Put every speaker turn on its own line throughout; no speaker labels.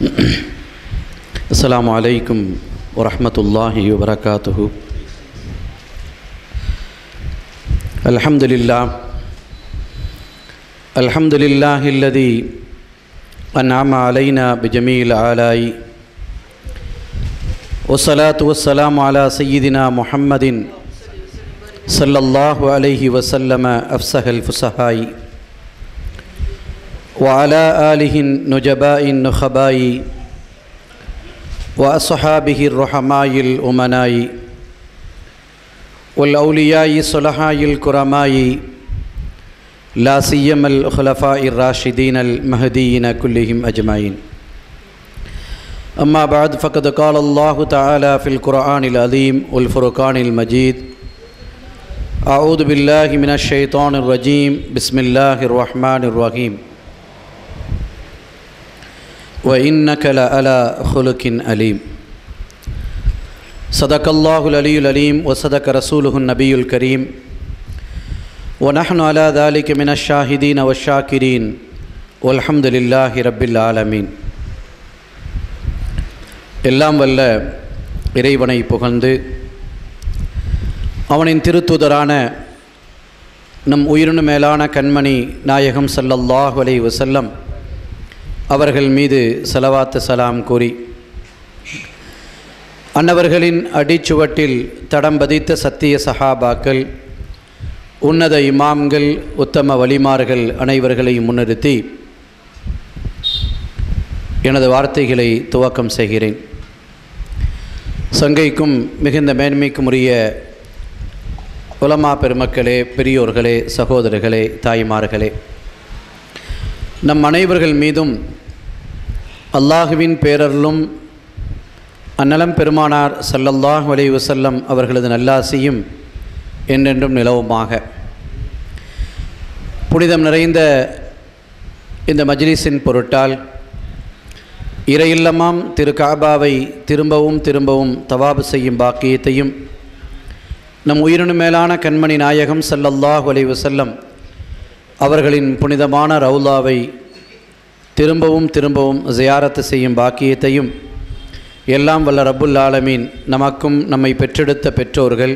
السلام عليكم ورحمة الله وبركاته. الحمد لله. الحمد لله الذي أنعم علينا بجميع الآلاء والصلاة والسلام على سيدنا محمد صلى الله عليه وسلم أفسح الفسحاء وعلى آله النجباء النخباء وأصحابه الرحماء الأمناء والأولياء الصلحاء الكرماء لا سيما الخلفاء الراشدين المهديين كلهم أجمعين. أما بعد فقد قال الله تعالى في القرآن العظيم والفرقان المجيد أعوذ بالله من الشيطان الرجيم. بسم الله الرحمن الرحيم. وإنك لعلى خلق أليم صدق الله العلي العليم وصدق رسوله النبي الكريم ونحن على ذلك من الشاهدين والشاكرين والحمد لله رب العالمين எல்லாம் வல்ல இறைவனை புகழ்ந்து அவனின் திருத்துதரான நம் உயிரினு மேலான கண்மணி நாயகம் சல்லல்லாஹ் அலை வசல்லம் அவர்கள் மீது செலவாத்து சலாம் கூறி அன்னவர்களின் அடிச்சுவட்டில் தடம் பதித்த சத்திய சஹாபாக்கள் உன்னத இமாம்கள் உத்தம வலிமார்கள் அனைவர்களையும் முன்னிறுத்தி எனது வார்த்தைகளை துவக்கம் செய்கிறேன். சங்கைக்கும் மிகுந்த மேன்மைக்கும் உரிய உலமா பெருமக்களே பெரியோர்களே சகோதரர்களே தாய்மார்களே நம் அனைவர்கள் மீதும் அல்லாஹுவின் பேரருளும் அன்னலம் பெருமானார் சல்லல்லாஹ் அலை வசல்லம் அவர்களது நல்லாசியும் என்றென்றும் நிலவுமாக. புனிதம் நிறைந்த இந்த மஜ்லிஸின் பொருட்டால் இறையில்லமாம் திரு காபாவை திரும்பவும் திரும்பவும் தவாபு செய்யும் பாக்கியத்தையும் நம் உயிரினு மேலான கண்மணி நாயகம் சல்லல்லாஹ் அலை வசல்லம் அவர்களின் புனிதமான ரவுலாவை திரும்பவும் திரும்பவும் ஜியாரத்து செய்யும் பாக்கியத்தையும் எல்லாம் வல்ல ரப்புல் ஆலமீன் நமக்கும் நம்மை பெற்றெடுத்த பெற்றோர்கள்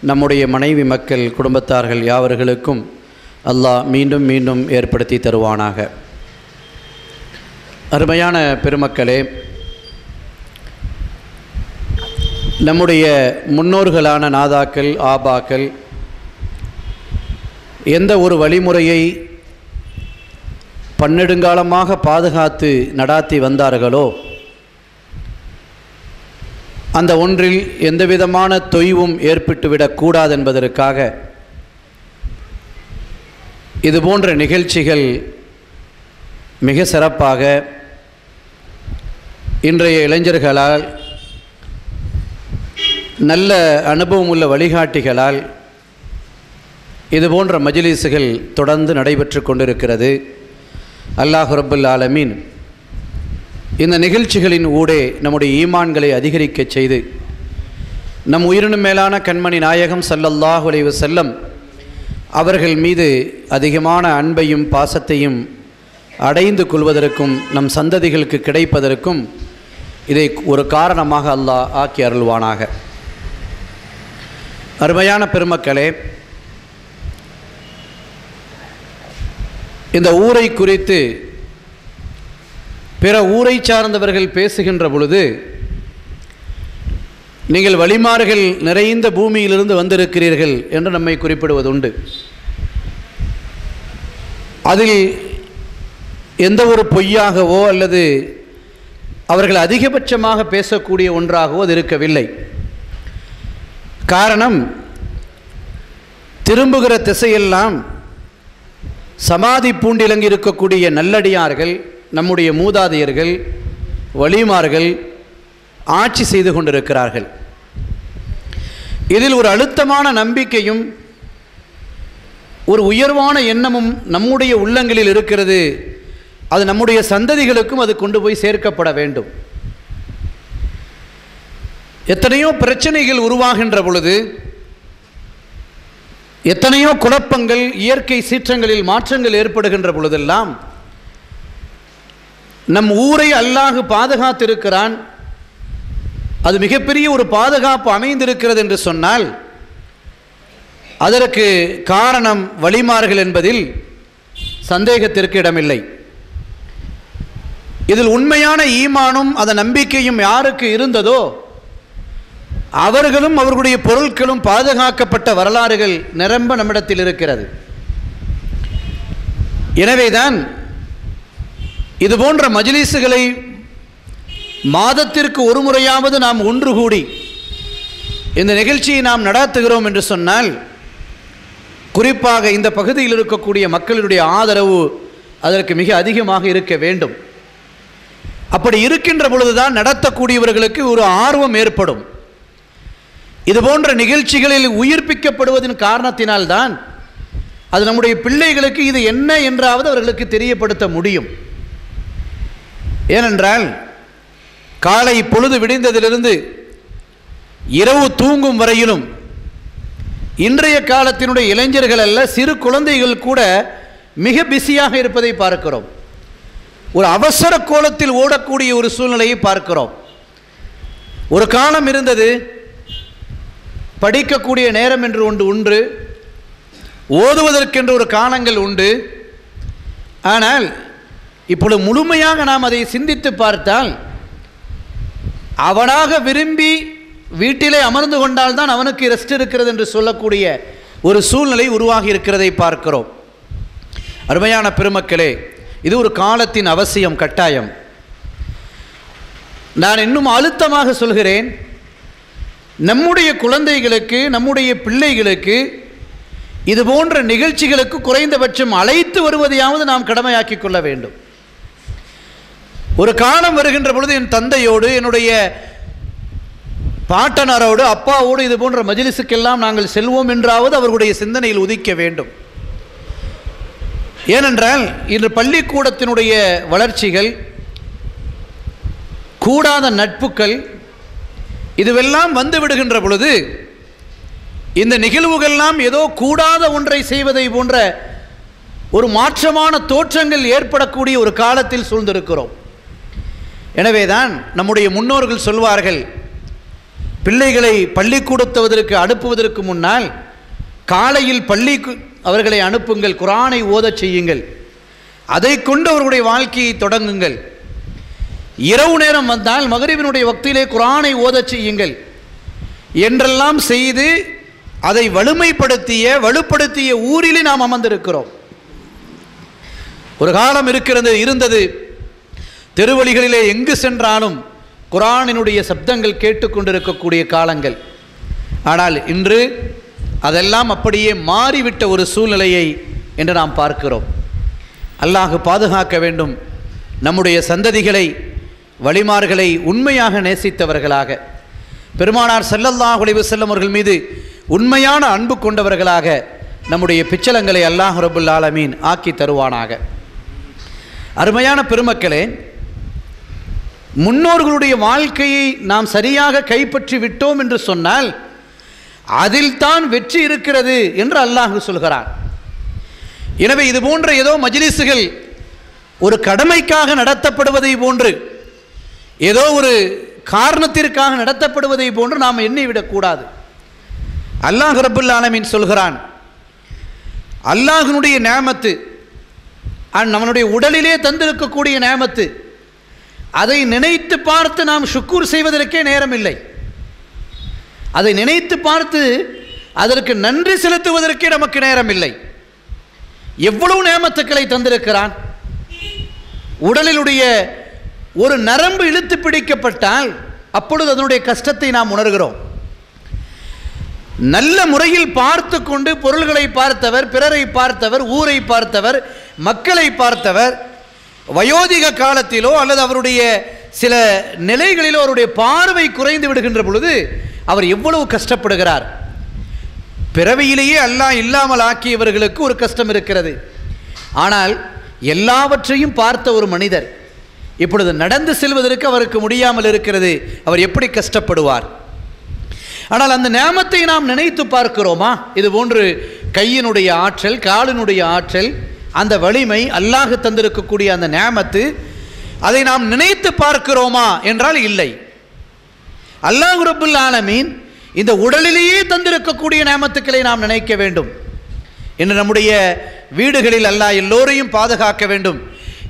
நம்முடைய மனைவி மக்கள் குடும்பத்தார்கள் யாவர்களுக்கும் அல்லாஹ் மீண்டும் மீண்டும் ஏற்படுத்தி தருவானாக. அருமையான பெருமக்களே நம்முடைய முன்னோர்களான நாதாக்கள் ஆபாக்கள் எந்த ஒரு வழிமுறையை பன்னெடுங்காலமாக பாதுகாத்து நடாத்தி வந்தார்களோ? அந்த ஒன்றில் எந்தவிதமான தொய்வும் ஏற்பட்டுவிடக்கூடாது என்பதற்காக இது போன்ற நிகழ்ச்சிகள் மிக சிறப்பாக இன்றைய இளைஞர்களால் நல்ல அனுபவம் உள்ள வழிகாட்டிகளால் இது போன்ற தொடர்ந்து நடைபெற்று கொண்டிருக்கிறது. அல்லாஹ் ரபுல் ஆலமீன். இந்த நிகழ்ச்சிகளின் ஊடே நம்முடைய ஈமான்களை அதிகரிக்கச் செய்து நம் உயிரினும் மேலான கண்மணி நாயகம் சல்லல்லாஹ் உலைவு செல்லம் அவர்கள் மீது அதிகமான அன்பையும் பாசத்தையும் அடைந்து கொள்வதற்கும் நம் சந்ததிகளுக்கு கிடைப்பதற்கும் இதை ஒரு காரணமாக அல்லாஹ் ஆக்கி அருள்வானாக. அருமையான பெருமக்களே இந்த ஊரை குறித்து பிற ஊரை சார்ந்தவர்கள் பேசுகின்ற பொழுது நீங்கள் வழிமார்கள் நிறைந்த பூமியிலிருந்து வந்திருக்கிறீர்கள் என்று நம்மை குறிப்பிடுவதுண்டு. அதில் எந்த ஒரு பொய்யாகவோ அல்லது அவர்கள் அதிகபட்சமாக பேசக்கூடிய ஒன்றாகவோ அது இருக்கவில்லை. காரணம் திரும்புகிற திசையெல்லாம் சமாதி பூண்டிலங்கி இருக்கக்கூடிய நல்லடியார்கள் நம்முடைய மூதாதையர்கள் வலிமார்கள் ஆட்சி செய்து கொண்டிருக்கிறார்கள். இதில் ஒரு அழுத்தமான நம்பிக்கையும் ஒரு உயர்வான எண்ணமும் நம்முடைய உள்ளங்களில் இருக்கிறது. அது நம்முடைய சந்ததிகளுக்கும் அது கொண்டு போய் சேர்க்கப்பட வேண்டும். எத்தனையோ பிரச்சனைகள் உருவாகின்ற பொழுது எத்தனையோ குழப்பங்கள் இயற்கை சீற்றங்களில் மாற்றங்கள் ஏற்படுகின்ற பொழுதெல்லாம் நம் ஊரை அல்லாஹ் பாதுகாத்திருக்கிறான். அது மிகப்பெரிய ஒரு பாதுகாப்பு அமைந்திருக்கிறது என்று சொன்னால் அதற்கு காரணம் வழிமார்கள் என்பதில் சந்தேகத்திற்கு இடமில்லை. இதில் உண்மையான ஈமானும் அதன் நம்பிக்கையும் யாருக்கு இருந்ததோ அவர்களும் அவர்களுடைய பொருட்களும் பாதுகாக்கப்பட்ட வரலாறுகள் நிரம்ப நம்மிடத்தில் இருக்கிறது. எனவேதான் இது போன்ற மஜ்லிஸுகளை மாதத்திற்கு ஒரு முறையாவது நாம் ஒன்று கூடி இந்த நிகழ்ச்சியை நாம் நடாத்துகிறோம் என்று சொன்னால் குறிப்பாக இந்த பகுதியில் இருக்கக்கூடிய மக்களுடைய ஆதரவு அதற்கு மிக அதிகமாக இருக்க வேண்டும். அப்படி இருக்கின்ற பொழுதுதான் நடத்தக்கூடியவர்களுக்கு ஒரு ஆர்வம் ஏற்படும். இது போன்ற நிகழ்ச்சிகளில் உயிர்ப்பிக்கப்படுவதன் காரணத்தினால்தான் அது நம்முடைய பிள்ளைகளுக்கு இது என்ன என்றாவது அவர்களுக்கு தெரியப்படுத்த முடியும். ஏனென்றால் காலை பொழுது விடிந்ததிலிருந்து இரவு தூங்கும் வரையிலும் இன்றைய காலத்தினுடைய இளைஞர்கள் அல்ல சிறு குழந்தைகள் கூட மிக பிஸியாக இருப்பதை பார்க்கிறோம். ஒரு அவசர கோலத்தில் ஓடக்கூடிய ஒரு சூழ்நிலையை பார்க்கிறோம். ஒரு காலம் இருந்தது படிக்கக்கூடிய நேரம் என்று ஒன்று உண்டு ஓதுவதற்கென்று ஒரு காலங்கள் உண்டு. ஆனால் இப்பொழுது முழுமையாக நாம் அதை சிந்தித்து பார்த்தால் அவனாக விரும்பி வீட்டிலே அமர்ந்து கொண்டால்தான் அவனுக்கு ரெஸ்ட் இருக்கிறது என்று சொல்லக்கூடிய ஒரு சூழ்நிலை உருவாகி இருக்கிறதை பார்க்கிறோம். அருமையான பெருமக்களே இது ஒரு காலத்தின் அவசியம் கட்டாயம். நான் இன்னும் அழுத்தமாக சொல்கிறேன். நம்முடைய குழந்தைகளுக்கு நம்முடைய பிள்ளைகளுக்கு இது போன்ற நிகழ்ச்சிகளுக்கு குறைந்தபட்சம் அழைத்து வருவதையாவது நாம் கடமையாக்கிக் கொள்ள வேண்டும். ஒரு காலம் வருகின்ற பொழுது என் தந்தையோடு என்னுடைய பாட்டனாரோடு அப்பாவோடு இது போன்ற மஜிலிசுக்கெல்லாம் நாங்கள் செல்வோம் என்றாவது அவர்களுடைய சிந்தனையில் உதிக்க வேண்டும். ஏனென்றால் இன்று பள்ளிக்கூடத்தினுடைய வளர்ச்சிகள் கூடாத நட்புகள் இதுவெல்லாம் வந்து விடுகின்ற பொழுது இந்த நிகழ்வுகள்லாம் ஏதோ கூடாத ஒன்றை செய்வதை போன்ற ஒரு மாற்றமான தோற்றங்கள் ஏற்படக்கூடிய ஒரு காலத்தில் சூழ்ந்திருக்கிறோம். எனவேதான் நம்முடைய முன்னோர்கள் சொல்வார்கள் பிள்ளைகளை பள்ளிக்கூடத்துவதற்கு அனுப்புவதற்கு முன்னால் காலையில் பள்ளி அவர்களை அனுப்புங்கள் குரானை ஓதச் செய்யுங்கள் அதை கொண்டு அவர்களுடைய வாழ்க்கையை தொடங்குங்கள். இரவு நேரம் வந்தால் மகரிபினுடைய வக்தியிலே குரானை ஓதச் செய்யுங்கள். என்றெல்லாம் செய்து அதை வலிமைப்படுத்திய வலுப்படுத்திய ஊரிலே நாம் அமர்ந்திருக்கிறோம். ஒரு காலம் இருக்கிறது இருந்தது. தெருவழிகளிலே எங்கு சென்றாலும் குரானினுடைய சப்தங்கள் கேட்டுக்கொண்டிருக்கக்கூடிய காலங்கள். ஆனால் இன்று அதெல்லாம் அப்படியே மாறிவிட்ட ஒரு சூழ்நிலையை என்று நாம் பார்க்கிறோம். அல்லாஹ் பாதுகாக்க வேண்டும். நம்முடைய சந்ததிகளை வழிமார்களை உண்மையாக நேசித்தவர்களாக பெருமானார் ஸல்லல்லாஹு அலைஹி செல்லும் அவர்கள் மீது உண்மையான அன்பு கொண்டவர்களாக நம்முடைய பிச்சலங்களை அல்லாஹ் ரபுல் ஆலமீன் ஆக்கி தருவானாக. அருமையான பெருமக்களே முன்னோர்களுடைய வாழ்க்கையை நாம் சரியாக கைப்பற்றி விட்டோம் என்று சொன்னால் அதில்தான் வெற்றி இருக்கிறது என்று அல்லாஹ் சொல்கிறான். எனவே இது போன்ற ஏதோ மஜ்லிஸுகள் ஒரு கடமைக்காக நடத்தப்படுவதை போன்று ஏதோ ஒரு காரணத்திற்காக நடத்தப்படுவதை போன்று நாம் எண்ணிவிடக்கூடாது அல்லாஹ் ரபுல் ஆலமீன் சொல்கிறான் அல்லாஹினுடைய நேமத்து அண்ட் நம்மளுடைய உடலிலே தந்திருக்கக்கூடிய நேமத்து அதை நினைத்து பார்த்து நாம் சுக்கூர் செய்வதற்கே நேரம் இல்லை அதை நினைத்து பார்த்து அதற்கு நன்றி செலுத்துவதற்கே நமக்கு நேரம் இல்லை எவ்வளவு நேமத்துக்களை தந்திருக்கிறான்? உடலிலுடைய ஒரு நரம்பு இழுத்து பிடிக்கப்பட்டால் அப்பொழுது அதனுடைய கஷ்டத்தை நாம் உணர்கிறோம். நல்ல முறையில் பார்த்து கொண்டு பொருள்களை பார்த்தவர் பிறரை பார்த்தவர் ஊரை பார்த்தவர் மக்களை பார்த்தவர் வயோதிக காலத்திலோ அல்லது அவருடைய சில நிலைகளிலோ அவருடைய பார்வை குறைந்து விடுகின்ற பொழுது அவர் எவ்வளவு கஷ்டப்படுகிறார். பிறவியிலேயே அல்லாஹ் இல்லாமல் ஆக்கியவர்களுக்கு ஒரு கஷ்டம் இருக்கிறது. ஆனால் எல்லாவற்றையும் பார்த்த ஒரு மனிதர் இப்பொழுது நடந்து செல்வதற்கு அவருக்கு முடியாமல் இருக்கிறது. அவர் எப்படி கஷ்டப்படுவார்? ஆனால் அந்த நேமத்தை நாம் நினைத்து பார்க்கிறோமா? இது போன்று கையினுடைய ஆற்றல் காலினுடைய ஆற்றல் அந்த வலிமை அல்லாஹ் தந்திருக்கக்கூடிய அந்த நேமத்து அதை நாம் நினைத்து பார்க்கிறோமா என்றால் இல்லை. அல்லாஹ் ரபுல் ஆலமீன் இந்த உடலிலேயே தந்திருக்கக்கூடிய நேமத்துக்களை நாம் நினைக்க வேண்டும். இன்று நம்முடைய வீடுகளில் அல்லாஹ் எல்லோரையும் பாதுகாக்க வேண்டும்.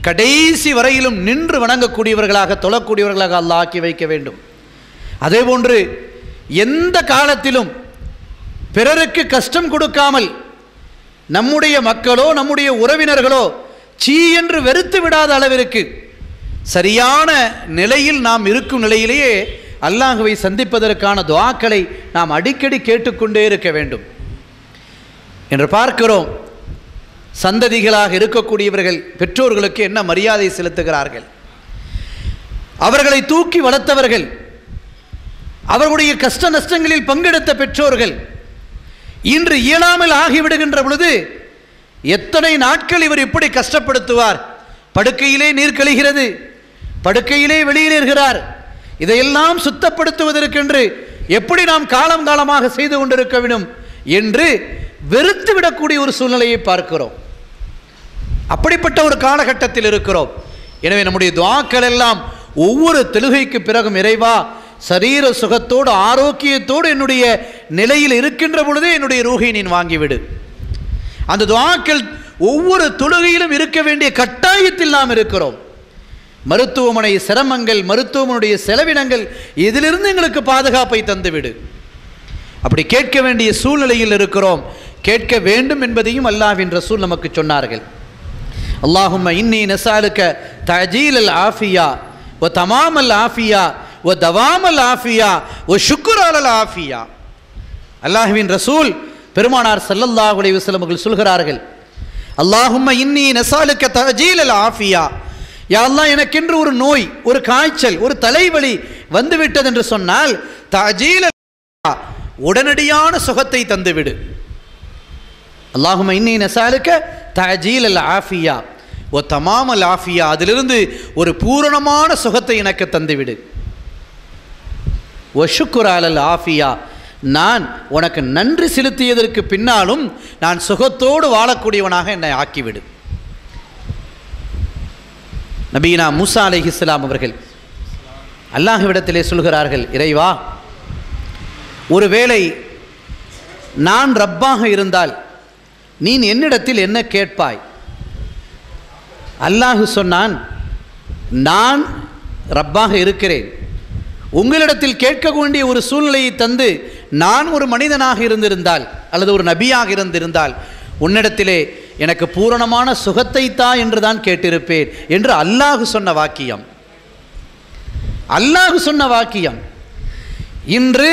கடைசி வரையிலும் நின்று வணங்கக்கூடியவர்களாக தொழக்கூடியவர்களாக அல்லாஹ் ஆக்கி வைக்க வேண்டும். அதேபோன்று எந்த காலத்திலும் பிறருக்கு கஷ்டம் கொடுக்காமல் நம்முடைய மக்களோ நம்முடைய உறவினர்களோ சீ என்று வெறுத்து விடாத அளவிற்கு சரியான நிலையில் நாம் இருக்கும் நிலையிலேயே அல்லாஹுவை சந்திப்பதற்கான துவாக்களை நாம் அடிக்கடி கேட்டுக்கொண்டே இருக்க வேண்டும். என்று பார்க்கிறோம். சந்ததிகளாக இருக்கக்கூடியவர்கள் பெற்றோர்களுக்கு என்ன மரியாதை செலுத்துகிறார்கள்? அவர்களை தூக்கி வளர்த்தவர்கள் அவர்களுடைய கஷ்ட நஷ்டங்களில் பங்கெடுத்த பெற்றோர்கள் இன்று இயலாமல் ஆகிவிடுகின்ற பொழுது எத்தனை நாட்கள் இவர் இப்படி கஷ்டப்படுத்துவார்? படுக்கையிலே நீர் கழிகிறது படுக்கையிலே வெளியேறுகிறார் இதையெல்லாம் சுத்தப்படுத்துவதற்கென்று எப்படி நாம் காலம் காலமாக செய்து கொண்டிருக்க வேண்டும் என்று வெறுத்து விடக்கூடிய ஒரு சூழ்நிலையை பார்க்கிறோம். அப்படிப்பட்ட ஒரு காலகட்டத்தில் இருக்கிறோம். எனவே நம்முடைய துவாக்கள் எல்லாம் ஒவ்வொரு தெலுகைக்கு பிறகும் இறைவா சரீர சுகத்தோடு ஆரோக்கியத்தோடு என்னுடைய நிலையில் இருக்கின்ற பொழுதே என்னுடைய ரூகை நீ வாங்கிவிடு. அந்த துவாக்கள் ஒவ்வொரு தொழுகையிலும் இருக்க வேண்டிய கட்டாயத்தில் நாம் இருக்கிறோம். மருத்துவமனை சிரமங்கள் மருத்துவமனுடைய செலவினங்கள் இதிலிருந்து எங்களுக்கு பாதுகாப்பை தந்துவிடு. அப்படி கேட்க வேண்டிய சூழ்நிலையில் இருக்கிறோம். கேட்க வேண்டும் என்பதையும் அல்லாஹ்வின் ரசூல் நமக்கு சொன்னார்கள். அல்லாஹும்ம இன்னி நசாலுக்க தஜீல் அல் ஆஃபியா ஒ தமாம் அல் ஆஃபியா ஒ தவாம் அல் ஆஃபியா ஒ ஷுக்குர் அல் ஆஃபியா. அல்லாஹுவின் ரசூல் பெருமானார் ஸல்லல்லாஹு அலைஹி அவர்கள் சொல்கிறார்கள் அல்லாஹும்ம இன்னி நசாலுக்க தஜீல் அல் ஆஃபியா யாரெல்லாம் எனக்கென்று ஒரு நோய் ஒரு காய்ச்சல் ஒரு தலைவலி வந்துவிட்டது என்று சொன்னால் தஜீல் உடனடியான சுகத்தை தந்துவிடு. அல்லாஹும இன்னி நசாலுக்க தஜீல் அல் ஆஃபியா ஓ தமாம் அல் ஆஃபியா அதிலிருந்து ஒரு பூரணமான சுகத்தை எனக்கு தந்துவிடு. ஓ ஷுக்குரால் அல் ஆஃபியா. நான் உனக்கு நன்றி செலுத்தியதற்கு பின்னாலும் நான் சுகத்தோடு வாழக்கூடியவனாக என்னை ஆக்கிவிடு. நபீனா மூசா அலைஹிஸ்ஸலாம் அவர்கள் அல்லாஹ்விடத்திலே சொல்கிறார்கள் இறைவா ஒருவேளை நான் ரப்பாக இருந்தால் நீ என்னிடத்தில் என்ன கேட்பாய்? அல்லாஹு சொன்னான் நான் ரப்பாக இருக்கிறேன். உங்களிடத்தில் கேட்க வேண்டிய ஒரு சூழ்நிலையை தந்து நான் ஒரு மனிதனாக இருந்திருந்தால் அல்லது ஒரு நபியாக இருந்திருந்தால் உன்னிடத்திலே எனக்கு பூரணமான சுகத்தை தா என்று தான் கேட்டிருப்பேன் என்று அல்லாஹு சொன்ன வாக்கியம். அல்லாஹு சொன்ன வாக்கியம். இன்று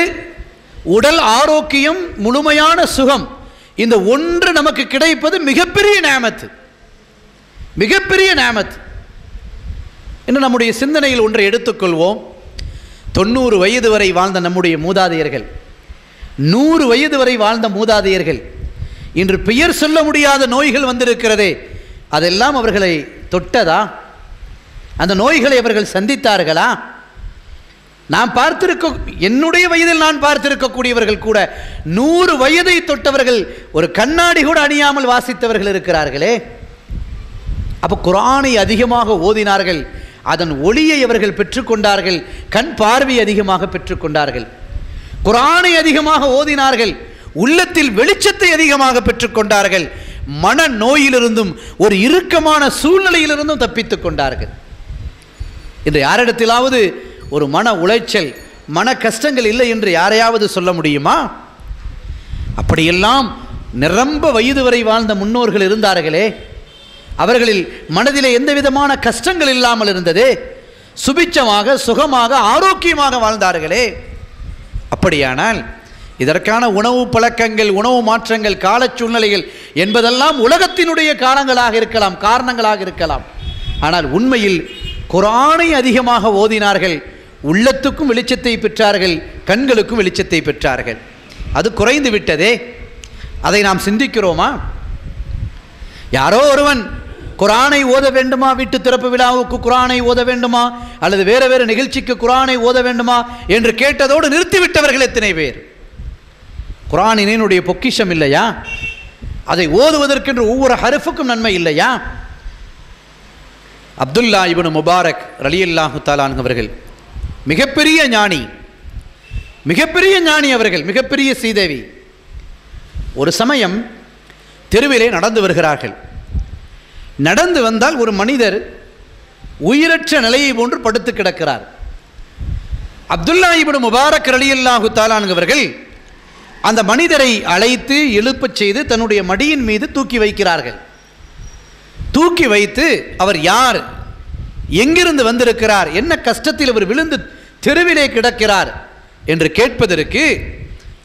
உடல் ஆரோக்கியம் முழுமையான சுகம் இந்த ஒன்று நமக்கு கிடைப்பது மிகப்பெரிய நேமத்து மிகப்பெரிய நேமத்து இன்னும் நம்முடைய சிந்தனையில் ஒன்றை எடுத்துக்கொள்வோம். தொண்ணூறு வயது வரை வாழ்ந்த நம்முடைய மூதாதையர்கள். நூறு வயது வரை வாழ்ந்த மூதாதையர்கள். இன்று பெயர் சொல்ல முடியாத நோய்கள் வந்திருக்கிறதே. அதெல்லாம் அவர்களை தொட்டதா? அந்த நோய்களை அவர்கள் சந்தித்தார்களா? நான் பார்த்திருக்க என்னுடைய வயதில் நான் பார்த்திருக்கக்கூடியவர்கள் கூட நூறு வயதை தொட்டவர்கள் ஒரு கண்ணாடி கூட அணியாமல் வாசித்தவர்கள் இருக்கிறார்களே. அப்போ குரானை அதிகமாக ஓதினார்கள் அதன் ஒளியை அவர்கள் பெற்றுக்கொண்டார்கள் கண் பார்வை அதிகமாக பெற்றுக்கொண்டார்கள். குரானை அதிகமாக ஓதினார்கள் உள்ளத்தில் வெளிச்சத்தை அதிகமாக பெற்றுக்கொண்டார்கள் மன நோயிலிருந்தும் ஒரு இறுக்கமான சூழ்நிலையிலிருந்தும் தப்பித்துக் கொண்டார்கள். இன்று யாரிடத்திலாவது ஒரு மன உளைச்சல் மன கஷ்டங்கள் இல்லை என்று யாரையாவது சொல்ல முடியுமா? அப்படியெல்லாம் நிரம்ப வயது வரை வாழ்ந்த முன்னோர்கள் இருந்தார்களே. அவர்களில் மனதிலே எந்த விதமான கஷ்டங்கள் இல்லாமல் இருந்தது. சுபிச்சமாக சுகமாக ஆரோக்கியமாக வாழ்ந்தார்களே. அப்படியானால் இதற்கான உணவு பழக்கங்கள் உணவு மாற்றங்கள் கால சூழ்நிலைகள் என்பதெல்லாம் உலகத்தினுடைய காலங்களாக இருக்கலாம் காரணங்களாக இருக்கலாம். ஆனால் உண்மையில் குரானை அதிகமாக ஓதினார்கள் உள்ளத்துக்கும் வெளிச்சத்தை பெற்றார்கள் கண்களுக்கும் வெளிச்சத்தை பெற்றார்கள். அது குறைந்து விட்டதே. அதை நாம் சிந்திக்கிறோமா? யாரோ ஒருவன் குரானை ஓத வேண்டுமா? வீட்டு திறப்பு விழாவுக்கு குரானை ஓத வேண்டுமா? அல்லது வேறு வேறு நிகழ்ச்சிக்கு குரானை ஓத வேண்டுமா? என்று கேட்டதோடு நிறுத்திவிட்டவர்கள் எத்தனை பேர்? குரானினுடைய பொக்கிஷம் இல்லையா? அதை ஓதுவதற்கென்று ஒவ்வொரு ஹருஃபுக்கும் நன்மை இல்லையா? அப்துல்லா இவனு முபாரக் ரலியல்லாஹு தாலான் அவர்கள் மிகப்பெரிய ஞானி மிகப்பெரிய ஞானி அவர்கள் மிகப்பெரிய சீதேவி ஒரு சமயம் தெருவிலே நடந்து வருகிறார்கள். நடந்து வந்தால் ஒரு மனிதர் உயிரற்ற நிலையை போன்று படுத்து கிடக்கிறார். அப்துல்லா இபின் முபாரக் ரலியல்லாஹு தாலானுங்கவர்கள் அந்த மனிதரை அழைத்து எழுப்பச் செய்து தன்னுடைய மடியின் மீது தூக்கி வைக்கிறார்கள். தூக்கி வைத்து அவர் யார்? எங்கிருந்து வந்திருக்கிறார்? என்ன கஷ்டத்தில் அவர் விழுந்து தெருவிலே கிடக்கிறார்? என்று கேட்பதற்கு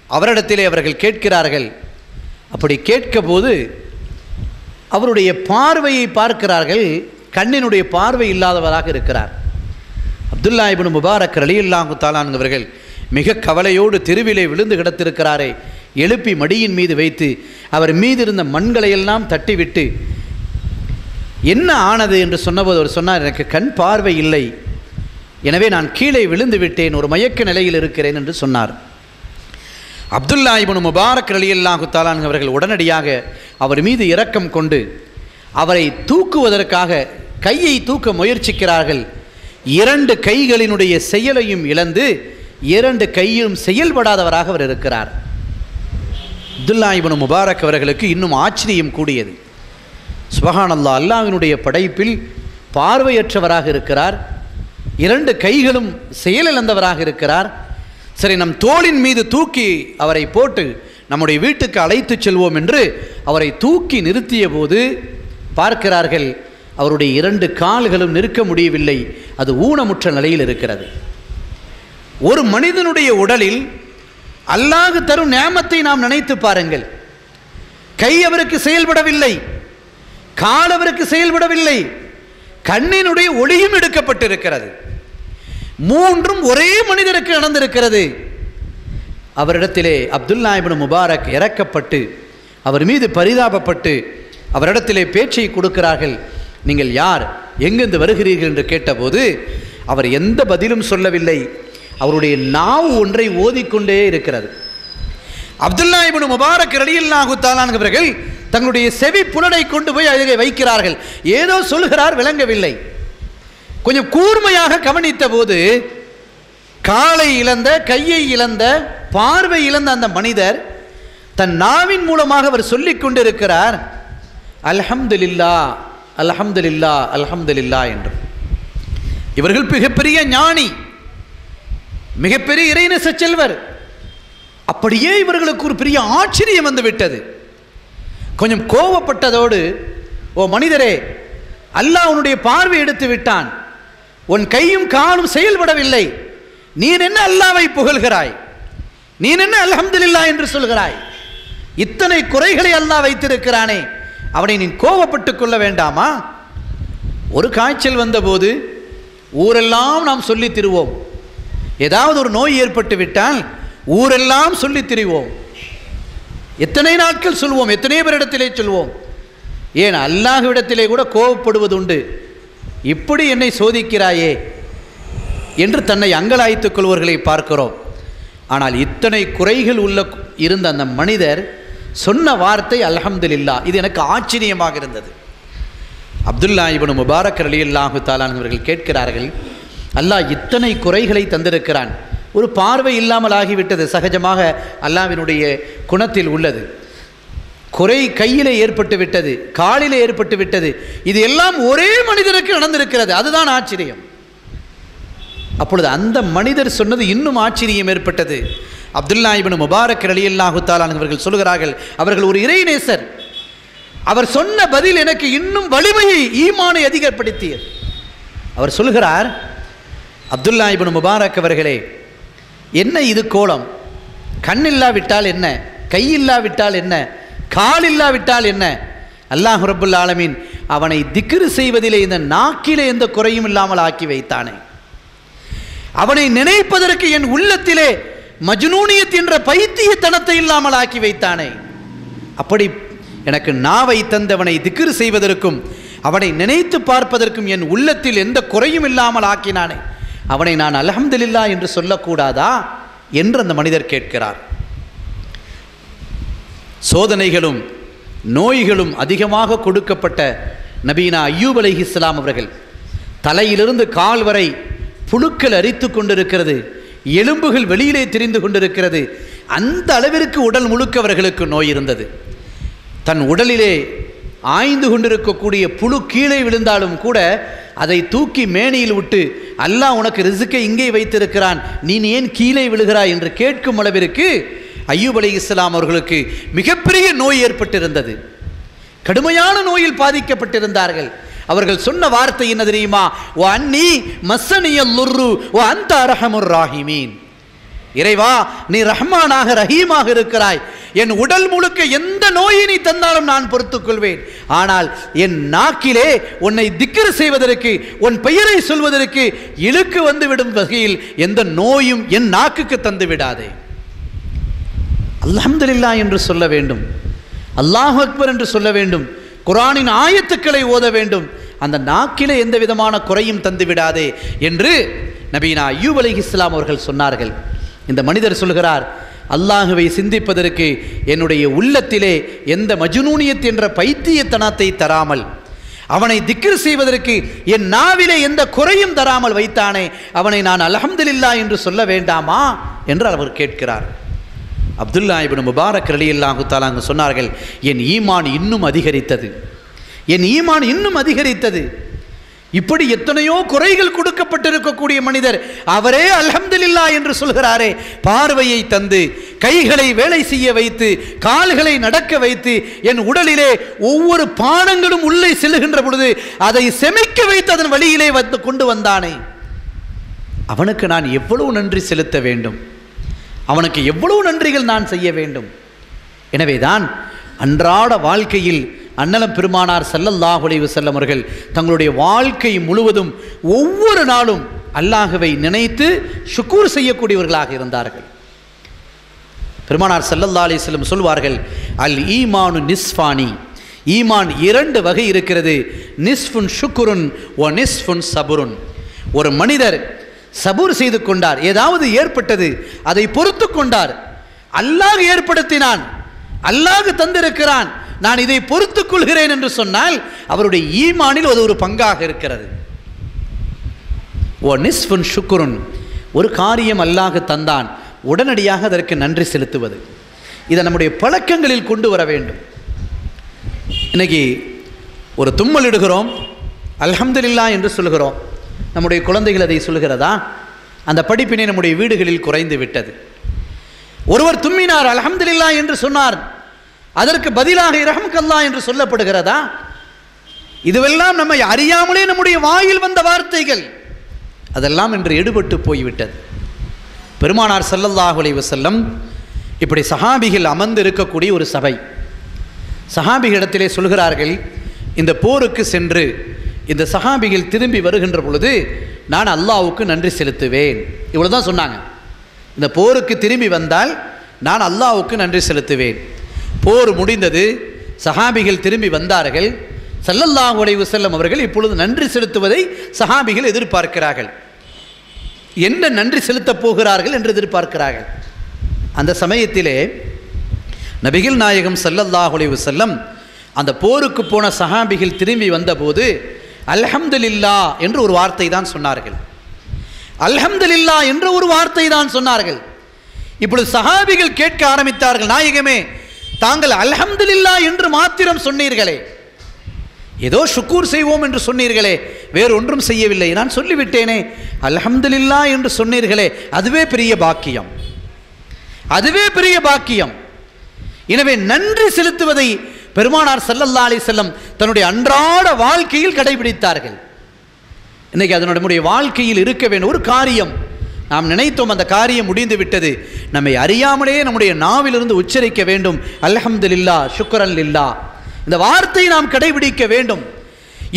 அவரிடத்திலே அவர்கள் கேட்கிறார்கள். அப்படி கேட்கபோது அவருடைய பார்வையை பார்க்கிறார்கள். கண்ணினுடைய பார்வை இல்லாதவராக இருக்கிறார். அப்துல்லா இபின் முபாரக் ரலியல்லாஹு தாலான் மிக கவலையோடு தெருவிலே விழுந்து கிடத்திருக்கிறாரே. எழுப்பி மடியின் மீது வைத்து அவர் மீது இருந்த மண்களையெல்லாம் தட்டிவிட்டு என்ன ஆனது என்று சொன்னபோது அவர் சொன்னார் எனக்கு கண் பார்வை இல்லை. எனவே நான் கீழே விழுந்து விட்டேன் ஒரு மயக்க நிலையில் இருக்கிறேன் என்று சொன்னார். அப்துல்லா இபனு முபாரக் ரலியல்லாஹு தாலான் அவர்கள் உடனடியாக அவர் மீது இரக்கம் கொண்டு அவரை தூக்குவதற்காக கையை தூக்க முயற்சிக்கிறார்கள். இரண்டு கைகளினுடைய செயலையும் இழந்து இரண்டு கையும் செயல்படாதவராக அவர் இருக்கிறார். அப்துல்லா இபனு முபாரக் அவர்களுக்கு இன்னும் ஆச்சரியம் கூடியது. சுபஹானல்லா அல்லாவினுடைய படைப்பில் பார்வையற்றவராக இருக்கிறார். இரண்டு கைகளும் செயலிழந்தவராக இருக்கிறார். சரி நம் தோளின் மீது தூக்கி அவரை போட்டு நம்முடைய வீட்டுக்கு அழைத்துச் செல்வோம் என்று அவரை தூக்கி நிறுத்திய போது பார்க்கிறார்கள் அவருடைய இரண்டு கால்களும் நிற்க முடியவில்லை. அது ஊனமுற்ற நிலையில் இருக்கிறது. ஒரு மனிதனுடைய உடலில் அல்லாஹ் தரும் நேமத்தை நாம் நினைத்து பாருங்கள். கை அவருக்கு செயல்படவில்லை. கால் அவருக்கு செயல்படவில்லை. கண்ணினுடைய ஒளியும் எடுக்கப்பட்டிருக்கிறது. மூன்றும் ஒரே மனிதருக்கு நடந்திருக்கிறது. அவரிடத்திலே அப்துல்லா இப்னு முபாரக் இறக்கப்பட்டு அவர் மீது பரிதாபப்பட்டு அவரிடத்திலே பேச்சை கொடுக்கிறார்கள். நீங்கள் யார்? எங்கிருந்து வருகிறீர்கள் என்று கேட்டபோது அவர் எந்த பதிலும் சொல்லவில்லை. அவருடைய நாவு ஒன்றை ஓதிக்கொண்டே இருக்கிறது. அப்துல்லா இபின் முபாரக் ரலியல்லாஹு தாலான் அவர்கள் தங்களுடைய செவி புலனை கொண்டு போய் அழகை வைக்கிறார்கள். ஏதோ சொல்கிறார் விளங்கவில்லை. கொஞ்சம் கூர்மையாக கவனித்த போது காலை இழந்த கையை இழந்த பார்வை இழந்த அந்த மனிதர் தன் நாவின் மூலமாக அவர் சொல்லிக் கொண்டிருக்கிறார் அல்ஹம்துலில்லா அல்ஹம்துலில்லா அல்ஹம்துலில்லா என்று. இவர்கள் மிகப்பெரிய ஞானி மிகப்பெரிய இறைநச செல்வர். அப்படியே இவர்களுக்கு ஒரு பெரிய ஆச்சரியம் வந்து விட்டது. கொஞ்சம் கோவப்பட்டதோடு ஓ மனிதரே அல்லாஹ் உன்னுடைய பார்வை எடுத்து விட்டான். உன் கையும் காலும் செயல்படவில்லை. நீ என்ன அல்லாவை புகழ்கிறாய்? நீ என்ன அலமதுல்லா என்று சொல்கிறாய்? இத்தனை குறைகளை அல்லாஹ் வைத்திருக்கிறானே அவனை நீ கோவப்பட்டு கொள்ள வேண்டாமா? ஒரு காய்ச்சல் வந்தபோது ஊரெல்லாம் நாம் சொல்லித் திருவோம். ஏதாவது ஒரு நோய் ஏற்பட்டு விட்டால் ஊரெல்லாம் சொல்லித் திரிவோம். எத்தனை நாட்கள் சொல்வோம்? எத்தனை பேரிடத்திலே சொல்வோம்? ஏன் அல்லாஹ்விடத்திலே கூட கோபப்படுவது உண்டு இப்படி என்னை சோதிக்கிறாயே என்று தன்னை அங்கலாய்த்துக் கொள்வர்களை பார்க்கிறோம். ஆனால் இத்தனை குறைகள் உள்ள இருந்த அந்த மனிதர் சொன்ன வார்த்தை அல்ஹம்துலில்லா இது எனக்கு ஆச்சரியமாக இருந்தது. அப்துல்லா இப்னு முபாரக் அலி அல்லாஹு தாலான் அவர்கள் கேட்கிறார்கள் அல்லாஹ் இத்தனை குறைகளை தந்திருக்கிறான். ஒரு பார்வை இல்லாமல் ஆகிவிட்டது. சகஜமாக அல்லாவினுடைய குணத்தில் உள்ளது. குறை கையில் ஏற்பட்டு விட்டது காலில் ஏற்பட்டு விட்டது. இது எல்லாம் ஒரே மனிதருக்கு நடந்திருக்கிறது. அதுதான் ஆச்சரியம். அப்பொழுது அந்த மனிதர் சொன்னது இன்னும் ஆச்சரியம் ஏற்பட்டது. அப்துல்லா இபின் முபாரக் ரலியல்லாஹு தாலான் அவர்கள் சொல்கிறார்கள் அவர்கள் ஒரு இறைநேசர் அவர் சொன்ன பதில் எனக்கு இன்னும் வலிமையை ஈமானை அதிகப்படுத்தியது. அவர் சொல்கிறார் அப்துல்லா இபின் முபாரக் அவர்களே என்ன இது கோலம்? கண் இல்லாவிட்டால் என்ன? கை இல்லாவிட்டால் என்ன? கால் இல்லாவிட்டால் என்ன? அல்லாஹ் ரபுல் ஆலமீன் அவனை திக்ரு செய்வதிலே இந்த நாக்கிலே எந்த குறையும் இல்லாமல் ஆக்கி வைத்தானே. அவனை நினைப்பதற்கு என் உள்ளத்திலே மஜ்னூனியத் என்ற பைத்தியத்தனத்தை இல்லாமல் ஆக்கி வைத்தானே. அப்படி எனக்கு நாவை தந்தவனை திக்ரு செய்வதற்கும் அவனை நினைத்து பார்ப்பதற்கும் என் உள்ளத்தில் எந்த குறையும் இல்லாமல் ஆக்கினானே. அவனை நான் அலஹம்துல்லா என்று சொல்லக்கூடாதா என்று அந்த மனிதர் கேட்கிறார். சோதனைகளும் நோய்களும் அதிகமாக கொடுக்கப்பட்ட நபீனா ஐயூப் அலி இஸ்லாம் அவர்கள் தலையிலிருந்து கால் வரை புழுக்கள் அரித்து கொண்டிருக்கிறது எலும்புகள் வெளியிலே தெரிந்து கொண்டிருக்கிறது. அந்த அளவிற்கு உடல் முழுக்க அவர்களுக்கு நோய் இருந்தது. தன் உடலிலே ஆய்ந்து கொண்டிருக்கக்கூடிய புழு கீழே விழுந்தாலும் கூட அதை தூக்கி மேனியில் விட்டு அல்லாஹ் உனக்கு ரிசுக்கை இங்கே வைத்திருக்கிறான். நீ ஏன் கீழே விழுகிறாய்? என்று கேட்கும் அளவிற்கு ஐயூப் அலி இஸ்லாம் அவர்களுக்கு மிகப்பெரிய நோய் ஏற்பட்டிருந்தது. கடுமையான நோயில் பாதிக்கப்பட்டிருந்தார்கள். அவர்கள் சொன்ன வார்த்தை என்ன தெரியுமா? ஓ அன்னி மசனியல் லுர்ரு ஓ அந்த அரஹமுர் ராஹிமீன். இறைவா நீ ரஹ்மானாக ரஹீமாக இருக்கிறாய். என் உடல் முழுக்க எந்த நோயை நீ தந்தாலும் நான் பொறுத்துக் கொள்வேன் ஆனால் என் நாக்கிலே உன்னை திக்கர் செய்வதற்கு உன் பெயரை சொல்வதற்கு இழுக்கு வந்துவிடும் வகையில் எந்த நோயும் என் நாக்குக்கு தந்து விடாதே. அல்ஹம்துலில்லா என்று சொல்ல வேண்டும். அல்லாஹ் அக்பர் என்று சொல்ல வேண்டும். குரானின் ஆயத்துக்களை ஓத வேண்டும். அந்த நாக்கிலே எந்த விதமான குறையும் தந்து விடாதே என்று நபீனா ஐயூப் அலி இஸ்லாம் அவர்கள் சொன்னார்கள். இந்த மனிதர் சொல்கிறார் அல்லாஹுவை சிந்திப்பதற்கு என்னுடைய உள்ளத்திலே எந்த மஜுனூனியத் என்ற பைத்தியத்தனத்தை தராமல் அவனை திக்கர் செய்வதற்கு என் நாவிலே எந்த குறையும் தராமல் வைத்தானே அவனை நான் அலஹம்துல்லா என்று சொல்ல வேண்டாமா? என்று அவர் கேட்கிறார். அப்துல்லா இபின் முபாரக் அலி அல்லாஹு தாலாங்க சொன்னார்கள் என் ஈமான் இன்னும் அதிகரித்தது. என் ஈமான் இன்னும் அதிகரித்தது. இப்படி எத்தனையோ குறைகள் கொடுக்கப்பட்டிருக்கக்கூடிய மனிதர். அவரே அல்ஹம்துலில்லா என்று சொல்கிறாரே பார்வையை தந்து கைகளை வேலை செய்ய வைத்து கால்களை நடக்க வைத்து என் உடலிலே ஒவ்வொரு பானங்களும் உள்ளே செல்லுகின்ற பொழுது அதை செமிக்க வைத்து அதன் வழியிலே வந்து கொண்டு வந்தானே. அவனுக்கு நான் எவ்வளவு நன்றி செலுத்த வேண்டும். அவனுக்கு எவ்வளவு நன்றிகள் நான் செய்ய வேண்டும். எனவேதான் அன்றாட வாழ்க்கையில் அன்னலம் பெருமானார் ஸல்லல்லாஹு அலைஹி அவர்கள் தங்களுடைய வாழ்க்கை முழுவதும் ஒவ்வொரு நாளும் அல்லாஹுவை நினைத்து சுக்கூர் செய்யக்கூடியவர்களாக இருந்தார்கள். பெருமானார் செல்லல்லா அலி செல்லம் சொல்வார்கள் அல் ஈமானு நிஸ்ஃபானி. ஈமான் இரண்டு வகை இருக்கிறது. நிஸ்ஃபுன் ஷுக்குருன் ஒ நிஸ்ஃபுன் சபுருன். ஒரு மனிதர் சபூர் செய்து கொண்டார் ஏதாவது ஏற்பட்டது அதை பொறுத்து கொண்டார். அல்லாஹ் ஏற்படுத்தினான் அல்லாஹ் தந்திருக்கிறான். நான் இதை பொறுத்துக் கொள்கிறேன் என்று சொன்னால் அவருடைய ஈமானில் அது ஒரு பங்காக இருக்கிறது. ஓ நிஸ்வன் சுக்குருன் ஒரு காரியம் அல்லாஹ் தந்தான். உடனடியாக அதற்கு நன்றி செலுத்துவது. இதை நம்முடைய பழக்கங்களில் கொண்டு வர வேண்டும். இன்னைக்கு ஒரு தும்மல் இடுகிறோம். அல்ஹம்துலில்லா என்று சொல்கிறோம். நம்முடைய குழந்தைகள் அதை சொல்கிறதா? அந்த படிப்பினை நம்முடைய வீடுகளில் குறைந்து விட்டது. ஒருவர் தும்மினார் அலமதுல்லா என்று சொன்னார். அதற்கு பதிலாக இரஹம்கல்லா என்று சொல்லப்படுகிறதா? இதுவெல்லாம் நம்மை அறியாமலே நம்முடைய வாயில் வந்த வார்த்தைகள். அதெல்லாம் இன்று எடுபட்டு போய்விட்டது. பெருமானார் சல்லல்லாஹுலை வசல்லம் இப்படி சஹாபிகள் அமர்ந்து இருக்கக்கூடிய ஒரு சபை. சஹாபிகளிடத்திலே சொல்கிறார்கள் இந்த போருக்கு சென்று இந்த சஹாபிகள் திரும்பி வருகின்ற பொழுது நான் அல்லாவுக்கு நன்றி செலுத்துவேன். இவ்வளோ தான் சொன்னாங்க. இந்த போருக்கு திரும்பி வந்தால் நான் அல்லாவுக்கு நன்றி செலுத்துவேன். போர் முடிந்தது சஹாபிகள் திரும்பி வந்தார்கள். ஸல்லல்லாஹு அலைஹி செல்லம் அவர்கள் இப்பொழுது நன்றி செலுத்துவதை சஹாபிகள் எதிர்பார்க்கிறார்கள். என்ன நன்றி செலுத்தப் போகிறார்கள் என்று எதிர்பார்க்கிறார்கள். அந்த சமயத்திலே நபிகள் நாயகம் ஸல்லல்லாஹு அலைஹி செல்லம் அந்த போருக்கு போன சஹாபிகள் திரும்பி வந்தபோது அல்ஹம்துலில்லா என்று ஒரு வார்த்தை தான் சொன்னார்கள். அல்ஹம்துலில்லா என்ற ஒரு வார்த்தை தான் சொன்னார்கள். இப்பொழுது சஹாபிகள் கேட்க ஆரம்பித்தார்கள் நாயகமே தாங்கள் அல்ஹம்துலில்லா என்று மாத்திரம் சொன்னீர்களே. ஏதோ ஷுக்கூர் செய்வோம் என்று சொன்னீர்களே வேறு ஒன்றும் செய்யவில்லை. நான் சொல்லிவிட்டேனே அல்ஹம்துலில்லா என்று சொன்னீர்களே அதுவே பெரிய பாக்கியம். அதுவே பெரிய பாக்கியம். எனவே நன்றி செலுத்துவதை பெருமானார் சல்லல்லா அலி செல்லம் தன்னுடைய அன்றாட வாழ்க்கையில் கடைபிடித்தார்கள். இன்னைக்கு அதனுடைய வாழ்க்கையில் இருக்க வேண்டும் ஒரு காரியம் நாம் நினைத்தோம் அந்த காரியம் முடிந்து விட்டது. நம்மை அறியாமலே நம்முடைய நாவிலிருந்து உச்சரிக்க வேண்டும். அல்ஹம்துலில்லா சுக்கரன் லில்லா. இந்த வார்த்தையை நாம் கடைபிடிக்க வேண்டும்.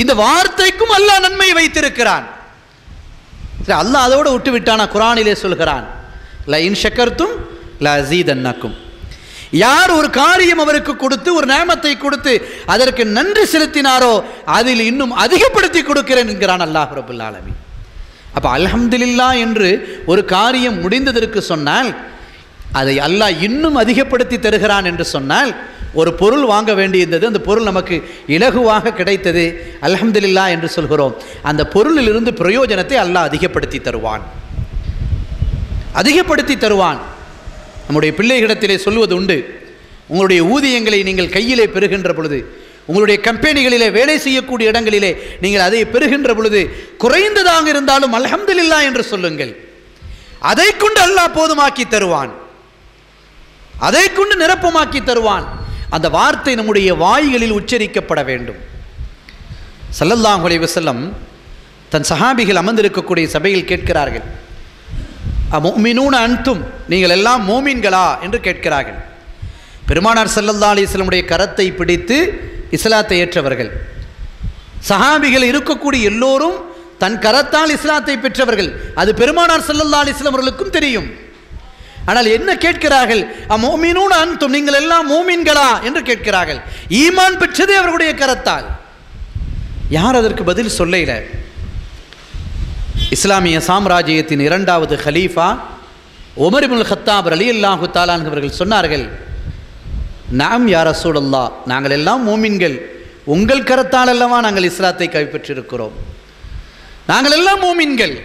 இந்த வார்த்தைக்கும் அல்லாஹ் நன்மை வைத்திருக்கிறான். சரி அல்லாஹ் அதோடு விட்டு விட்டானா? குரானிலே சொல்கிறான். ல இன் ஷக்கர்த்தும் ல அசீதன்னக்கும் யார் ஒரு காரியம் அவருக்கு கொடுத்து ஒரு நேமத்தை கொடுத்து அதற்கு நன்றி செலுத்தினாரோ அதில் இன்னும் அதிகப்படுத்தி கொடுக்கிறேன் என்கிறான் அல்லாஹ் ரபுல் அப்போ அல்ஹம்துலில்லா என்று ஒரு காரியம் முடிந்ததற்கு சொன்னால் அதை அல்லாஹ் இன்னும் அதிகப்படுத்தி தருகிறான் என்று சொன்னால் ஒரு பொருள் வாங்க வேண்டியிருந்தது அந்த பொருள் நமக்கு இலகுவாக கிடைத்தது அல்ஹம்துலில்லா என்று சொல்கிறோம். அந்த பொருளிலிருந்து பிரயோஜனத்தை அல்லாஹ் அதிகப்படுத்தி தருவான். அதிகப்படுத்தி தருவான். நம்முடைய பிள்ளைகளிடத்திலே சொல்வது உண்டு. உங்களுடைய ஊதியங்களை நீங்கள் கையிலே பெறுகின்ற பொழுது உங்களுடைய கம்பெனிகளிலே வேலை செய்யக்கூடிய இடங்களிலே நீங்கள் அதை பெறுகின்ற பொழுது குறைந்ததாக இருந்தாலும் அல்ஹம்துலில்லா என்று சொல்லுங்கள். அதை கொண்டு அல்லாஹ் போதுமாக்கி தருவான். அதை கொண்டு நிரப்பமாக்கி தருவான். அந்த வார்த்தை நம்முடைய வாய்களில் உச்சரிக்கப்பட வேண்டும். சல்லல்லாஹ் செல்லம் தன் சஹாபிகள் அமர்ந்திருக்கக்கூடிய சபையில் கேட்கிறார்கள். மோமினூன் அன்தும் நீங்கள் எல்லாம் மோமீன்களா? என்று கேட்கிறார்கள். பெருமானார் ஸல்லல்லாஹு அலிஸ்லமுடைய கரத்தை பிடித்து இஸ்லாத்தை ஏற்றவர்கள். சஹாபிகள் இருக்கக்கூடிய எல்லோரும் தன் கரத்தால் இஸ்லாத்தை பெற்றவர்கள். அது பெருமானார் ஸல்லல்லாஹு அலைஹி அவர்களுக்கும் தெரியும். ஆனால் என்ன கேட்கிறார்கள்? அமோமீனூன அன்தும் நீங்கள் எல்லாம் மோமீன்களா என்று கேட்கிறார்கள். ஈமான் பெற்றதே அவர்களுடைய கரத்தால். யார் அதற்கு பதில் சொல்லையில இஸ்லாமிய சாம்ராஜ்யத்தின் இரண்டாவது ஹலீஃபா உமர் இபுல் ஹத்தாப் அலி அல்லாஹு தாலான் அவர்கள் சொன்னார்கள் நாம் யார் சூழல்லா நாங்கள் எல்லாம் மூமின்கள். உங்கள் கரத்தால் அல்லவா நாங்கள் இஸ்லாத்தை கைப்பற்றியிருக்கிறோம் நாங்கள் எல்லாம் மூமின்கள்.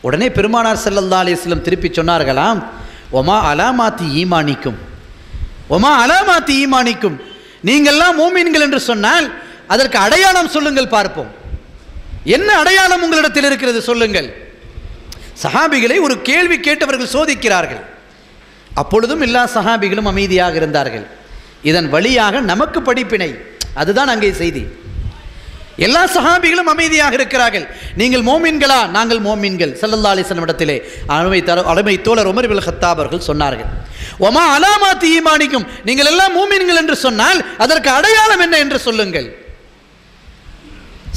உடனே பெருமானார் செல்லல்லா அலிஸ்லம் திருப்பி சொன்னார்களாம் ஒமா அலாமாத்தி ஈமானிக்கும். ஒமா அலாமாத்தி ஈமானிக்கும். நீங்கள்லாம் மூமின்கள் என்று சொன்னால் அதற்கு அடையாளம் சொல்லுங்கள் பார்ப்போம். என்ன அடையாளம் உங்களிடத்தில் இருக்கிறது? சொல்லுங்கள். சஹாபிகளை ஒரு கேள்வி கேட்டவர்கள் சோதிக்கிறார்கள். அப்பொழுதும் எல்லா சஹாபிகளும் அமைதியாக இருந்தார்கள். இதன் வழியாக நமக்கு படிப்பினை. அதுதான் அங்கே செய்தி. எல்லா சஹாபிகளும் அமைதியாக இருக்கிறார்கள். நீங்கள் மோமின்களா? நாங்கள் மோமின்கள். சல்லல்லா அலைஹி இடத்திலே அருமை தர அருமை தோழர் உமர் பில் அவர்கள் சொன்னார்கள். ஒமா அலாமாத்தி ஈமானிக்கும்? நீங்கள் எல்லாம் மூமின்கள் என்று சொன்னால் அதற்கு அடையாளம் என்ன என்று சொல்லுங்கள்.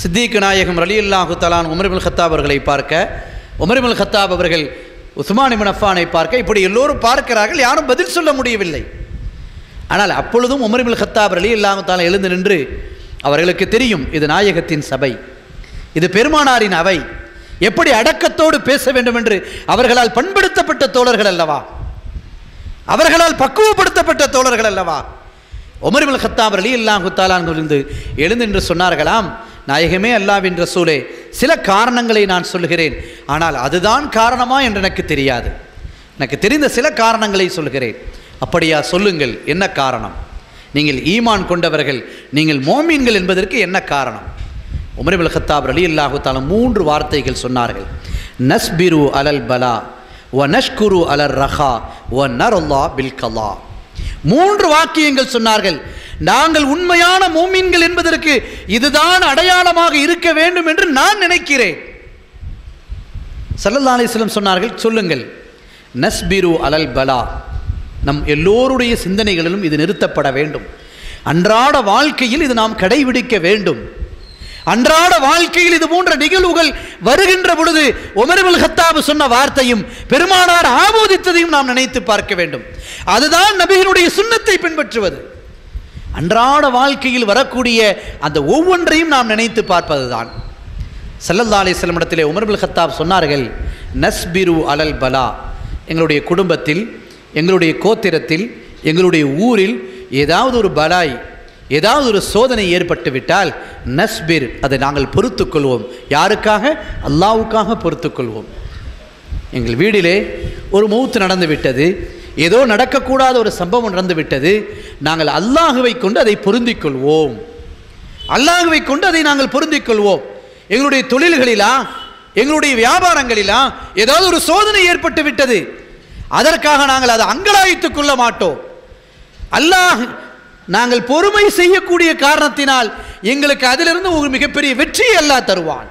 சித்திக் நாயகம் ரலியல்லாஹு தலான் உமர் பில் அவர்களை பார்க்க உமர் பில் ஹத்தாப் அவர்கள் உஸ்மான் இபின் அஃபானை பார்க்க இப்படி எல்லோரும் பார்க்கிறார்கள் யாரும் பதில் சொல்ல முடியவில்லை. ஆனால் அப்பொழுதும் உமர் ஹத்தாப் அலி இல்லாமத்தால் எழுந்து நின்று அவர்களுக்கு தெரியும் இது நாயகத்தின் சபை இது பெருமானாரின் அவை எப்படி அடக்கத்தோடு பேச வேண்டும் என்று அவர்களால் பண்படுத்தப்பட்ட தோழர்கள் அல்லவா? அவர்களால் பக்குவப்படுத்தப்பட்ட தோழர்கள் அல்லவா? உமர் ஹத்தாப் அலி அல்லாஹு தாலான் எழுந்து என்று சொன்னார்களாம் நாயகமே அல்லாவின் ரசூலே சில காரணங்களை நான் சொல்கிறேன் ஆனால் அதுதான் காரணமா என்று எனக்கு தெரியாது. எனக்கு தெரிந்த சில காரணங்களை சொல்கிறேன் அப்படியா சொல்லுங்கள் என்ன காரணம்? நீங்கள் ஈமான் கொண்டவர்கள் நீங்கள் மோமீன்கள் என்பதற்கு என்ன காரணம்? உமரிபுல் ஹத்தாப் அலி அல்லாஹு மூன்று வார்த்தைகள் சொன்னார்கள். நஸ்பிரு அலல் பலா வ நஷ்குரு அலர் ரஹா ஒ நருல்லா பில் கலா. மூன்று வாக்கியங்கள் சொன்னார்கள். நாங்கள் உண்மையான மூமின்கள் என்பதற்கு இதுதான் அடையாளமாக இருக்க வேண்டும் என்று நான் நினைக்கிறேன். சல்லல்லா அலிஸ்லம் சொன்னார்கள் சொல்லுங்கள் நஸ்பிரு அலல் பலா. நம் எல்லோருடைய சிந்தனைகளிலும் இது நிறுத்தப்பட வேண்டும். அன்றாட வாழ்க்கையில் இது நாம் கடைபிடிக்க வேண்டும். அன்றாட வாழ்க்கையில் இது போன்ற நிகழ்வுகள் வருகின்ற பொழுது உமர்புல் ஹத்தாபு சொன்ன வார்த்தையும் பெருமானார் ஆமோதித்ததையும் நாம் நினைத்து பார்க்க வேண்டும். அதுதான் நபிகளுடைய சுண்ணத்தை பின்பற்றுவது. அன்றாட வாழ்க்கையில் வரக்கூடிய அந்த ஒவ்வொன்றையும் நாம் நினைத்து பார்ப்பதுதான். சல்லல்லா அலிஸ்லம் இடத்திலே உமர்புல் ஹத்தாப் சொன்னார்கள் நஸ்பிரு அலல் பலா. எங்களுடைய குடும்பத்தில் எங்களுடைய கோத்திரத்தில் எங்களுடைய ஊரில் ஏதாவது ஒரு பலாய் ஏதாவது ஒரு சோதனை ஏற்பட்டு விட்டால் நஸ்பிர். அதை நாங்கள் பொறுத்துக்கொள்வோம் யாருக்காக? அல்லாவுக்காக பொறுத்துக்கொள்வோம் எங்கள் வீடிலே ஒரு மூத்து நடந்து விட்டது. ஏதோ நடக்கக்கூடாத ஒரு சம்பவம் நடந்து விட்டது நாங்கள் அல்லாஹுவை கொண்டு அதை பொருந்திக் கொள்வோம் அல்லாஹுவை கொண்டு அதை நாங்கள் பொருந்திக் கொள்வோம் எங்களுடைய தொழில்களிலா எங்களுடைய வியாபாரங்களிலா ஏதாவது ஒரு சோதனை ஏற்பட்டு விட்டது. அதற்காக நாங்கள் அதை அங்கலாய்த்துக் கொள்ள மாட்டோம். அல்லாஹ் நாங்கள் பொறுமை செய்யக்கூடிய காரணத்தினால் எங்களுக்கு அதிலிருந்து ஒரு மிகப்பெரிய வெற்றியை அல்லாஹ் தருவான்.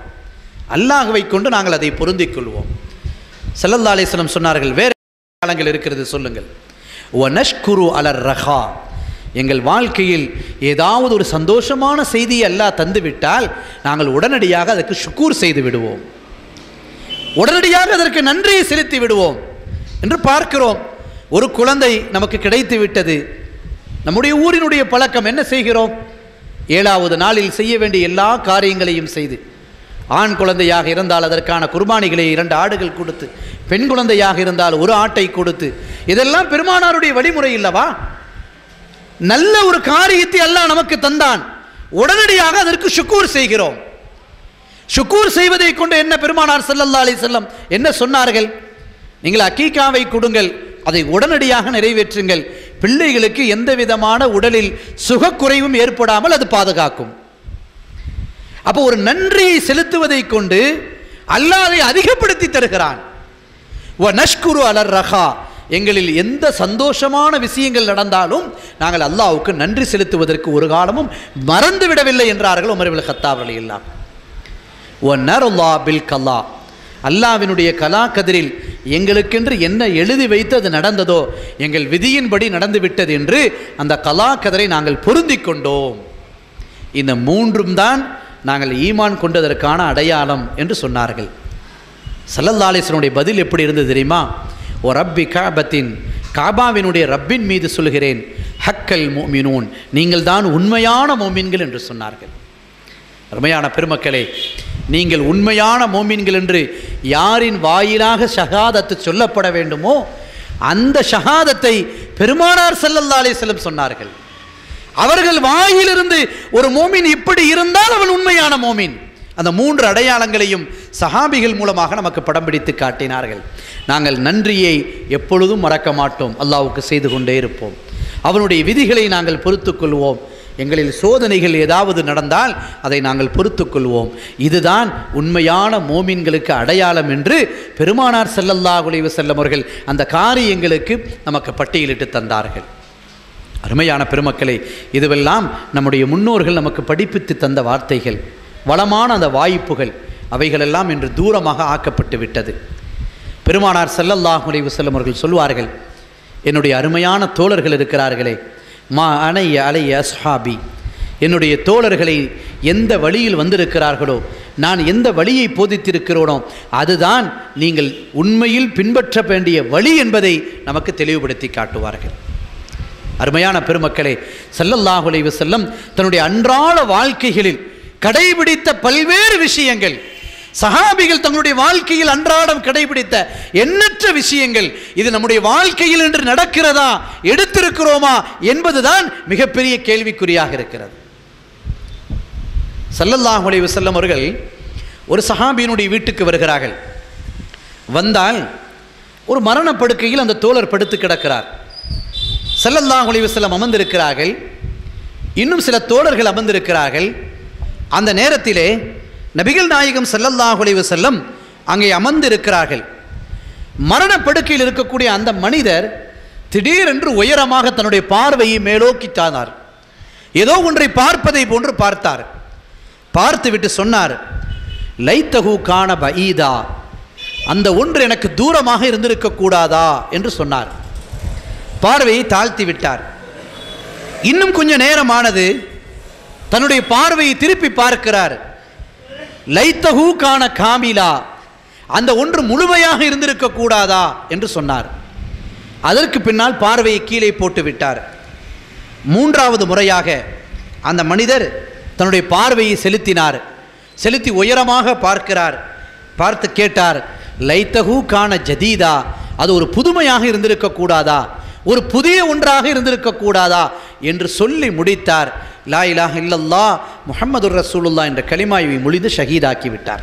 அல்லாஹுவை கொண்டு நாங்கள் அதை பொருந்திக் கொள்வோம் சல்லல்லா அலிஸ்லம் சொன்னார்கள் வேறு காலங்கள் இருக்கிறது சொல்லுங்கள். ஒனஷ்குரு அலர் ரஹா. எங்கள் வாழ்க்கையில் ஏதாவது ஒரு சந்தோஷமான செய்தியை எல்லாம் தந்துவிட்டால் நாங்கள் உடனடியாக அதற்கு சுக்கூர் செய்து விடுவோம். உடனடியாக அதற்கு நன்றியை செலுத்தி விடுவோம் என்று பார்க்கிறோம். ஒரு குழந்தை நமக்கு கிடைத்து விட்டது. நம்முடைய ஊரினுடைய பழக்கம் என்ன செய்கிறோம்? ஏழாவது நாளில் செய்ய வேண்டிய எல்லா காரியங்களையும் செய்து ஆண் குழந்தையாக இருந்தால் அதற்கான குர்பானிகளை இரண்டு ஆடுகள் கொடுத்து பெண் குழந்தையாக இருந்தால் ஒரு ஆட்டை கொடுத்து இதெல்லாம் பெருமானாருடைய வழிமுறை இல்லவா? நல்ல ஒரு காரியத்தை அல்லாஹ் நமக்கு தந்தான். உடனடியாக அதற்கு ஷுக்கூர் செய்கிறோம். ஷுக்கூர் செய்வதை கொண்டு என்ன பெருமானார் செல்லல்லா அலி செல்லம் என்ன சொன்னார்கள்? நீங்கள் அக்கீக்காவை கொடுங்கள் அதை உடனடியாக நிறைவேற்றுங்கள். பிள்ளைகளுக்கு எந்த விதமான உடலில் சுகக்குறைவும் ஏற்படாமல் அது பாதுகாக்கும். அப்போ ஒரு நன்றியை செலுத்துவதை கொண்டு அல்லாதை அதிகப்படுத்தி தருகிறான். வ நஷ்குரு அலர் ரஹா எங்களில் எந்த சந்தோஷமான விஷயங்கள் நடந்தாலும் நாங்கள் அல்லாவுக்கு நன்றி செலுத்துவதற்கு ஒரு காலமும் மறந்து விடவில்லை என்றார்கள் உமர்வில் கத்தாவளி இல்லா ஒ நருல்லா பில் கல்லா அல்லாவினுடைய கலா கதிரில் எங்களுக்கென்று என்ன எழுதி வைத்து அது நடந்ததோ எங்கள் விதியின்படி நடந்துவிட்டது என்று அந்த கலா கதிரை நாங்கள் பொருந்தி கொண்டோம். இந்த மூன்றும் தான் நாங்கள் ஈமான் கொண்டதற்கான அடையாளம் என்று சொன்னார்கள். சல்லல்லாலேசனுடைய பதில் எப்படி இருந்தது தெரியுமா? ஓ ரப்பி காபத்தின் காபாவினுடைய ரப்பின் மீது சொல்கிறேன் ஹக்கல் மோமினூன் நீங்கள் தான் உண்மையான மோமின்கள் என்று சொன்னார்கள். அருமையான பெருமக்களே நீங்கள் உண்மையான மோமின்கள் என்று யாரின் வாயிலாக ஷகாதத்து சொல்லப்பட வேண்டுமோ அந்த ஷகாதத்தை பெருமானார் ஸல்லல்லாஹு அலைஹி சொன்னார்கள். அவர்கள் வாயிலிருந்து ஒரு மோமின் இப்படி இருந்தால் அவன் உண்மையான மோமின். அந்த மூன்று அடையாளங்களையும் சஹாபிகள் மூலமாக நமக்கு படம் பிடித்து காட்டினார்கள். நாங்கள் நன்றியை எப்பொழுதும் மறக்க மாட்டோம். அல்லாவுக்கு செய்து கொண்டே இருப்போம். அவனுடைய விதிகளை நாங்கள் பொறுத்துக்கொள்வோம் எங்களில் சோதனைகள் ஏதாவது நடந்தால் அதை நாங்கள் பொறுத்துக்கொள்வோம் இதுதான் உண்மையான மோமின்களுக்கு அடையாளம் என்று பெருமானார் செல்லல்லா அலைஹி வஸல்லம் அவர்கள் அந்த காரியங்களுக்கு நமக்கு பட்டியலிட்டு தந்தார்கள். அருமையான பெருமக்களை இதுவெல்லாம் நம்முடைய முன்னோர்கள் நமக்கு படிப்பித்து தந்த வார்த்தைகள். வளமான அந்த வாய்ப்புகள் அவைகளெல்லாம் இன்று தூரமாக ஆக்கப்பட்டு விட்டது. பெருமானார் ஸல்லல்லாஹு செல்லும் அவர்கள் சொல்வார்கள் என்னுடைய அருமையான தோழர்கள் இருக்கிறார்களே மா அணைய அலைய அஸ்ஹாபி. என்னுடைய தோழர்களை எந்த வழியில் வந்திருக்கிறார்களோ நான் எந்த வழியை போதித்திருக்கிறோனோ அதுதான் நீங்கள் உண்மையில் பின்பற்ற வேண்டிய வழி என்பதை நமக்கு தெளிவுபடுத்தி காட்டுவார்கள். அருமையான பெருமக்களே செல்லல்லாஹுலைவு செல்லும் தன்னுடைய அன்றாட வாழ்க்கைகளில் கடைபிடித்த பல்வேறு விஷயங்கள். சஹாபிகள் தங்களுடைய வாழ்க்கையில் அன்றாடம் கடைபிடித்த எண்ணற்ற விஷயங்கள். இது நம்முடைய வாழ்க்கையில் என்று நடக்கிறதா? எடுத்திருக்கிறோமா? என்பதுதான் மிகப்பெரிய கேள்விக்குறியாக இருக்கிறது. ஸல்லல்லாஹு அலைஹி வஸல்லம் அவர்கள் ஒரு சஹாபியினுடைய வீட்டுக்கு வருகிறார்கள். வந்தால் ஒரு மரணப்படுக்கையில் அந்த தோழர் படுத்து கிடக்கிறார். ஸல்லல்லாஹு அலைஹி வஸல்லம் அமர்ந்திருக்கிறார்கள். இன்னும் சில தோழர்கள் அமர்ந்திருக்கிறார்கள். அந்த நேரத்திலே நபிகள் நாயகம் செல்லல்லாஹுலைவு செல்லம் அங்கே அமர்ந்திருக்கிறார்கள். மரணப்படுக்கையில் இருக்கக்கூடிய அந்த மனிதர் திடீரென்று உயரமாக தன்னுடைய பார்வையை மேலோக்கி தானார். ஏதோ ஒன்றை பார்ப்பதை போன்று பார்த்தார். பார்த்துவிட்டு சொன்னார் லைத்தகு காண பஈதா. அந்த ஒன்று எனக்கு தூரமாக இருந்திருக்க கூடாதா? என்று சொன்னார். பார்வையை தாழ்த்தி விட்டார். இன்னும் கொஞ்ச நேரமானது தன்னுடைய பார்வையை திருப்பி பார்க்கிறார். லைத்தகு காண காமிலா. அந்த ஒன்று முழுமையாக இருந்திருக்க கூடாதா? என்று சொன்னார். அதற்கு பின்னால் பார்வையை கீழே போட்டு விட்டார். மூன்றாவது முறையாக அந்த மனிதர் தன்னுடைய பார்வையை செலுத்தினார். செலுத்தி உயரமாக பார்க்கிறார். பார்த்து கேட்டார் லைத்தகு காண ஜதீதா. அது ஒரு புதுமையாக இருந்திருக்க கூடாதா? ஒரு புதிய ஒன்றாக இருந்திருக்க கூடாதா? என்று சொல்லி முடித்தார். லா இலாஹ இல்லல்லா முஹம்மது ரசூலுல்லா என்ற களிமாயுவை மொழிந்து ஷஹீதாக்கி விட்டார்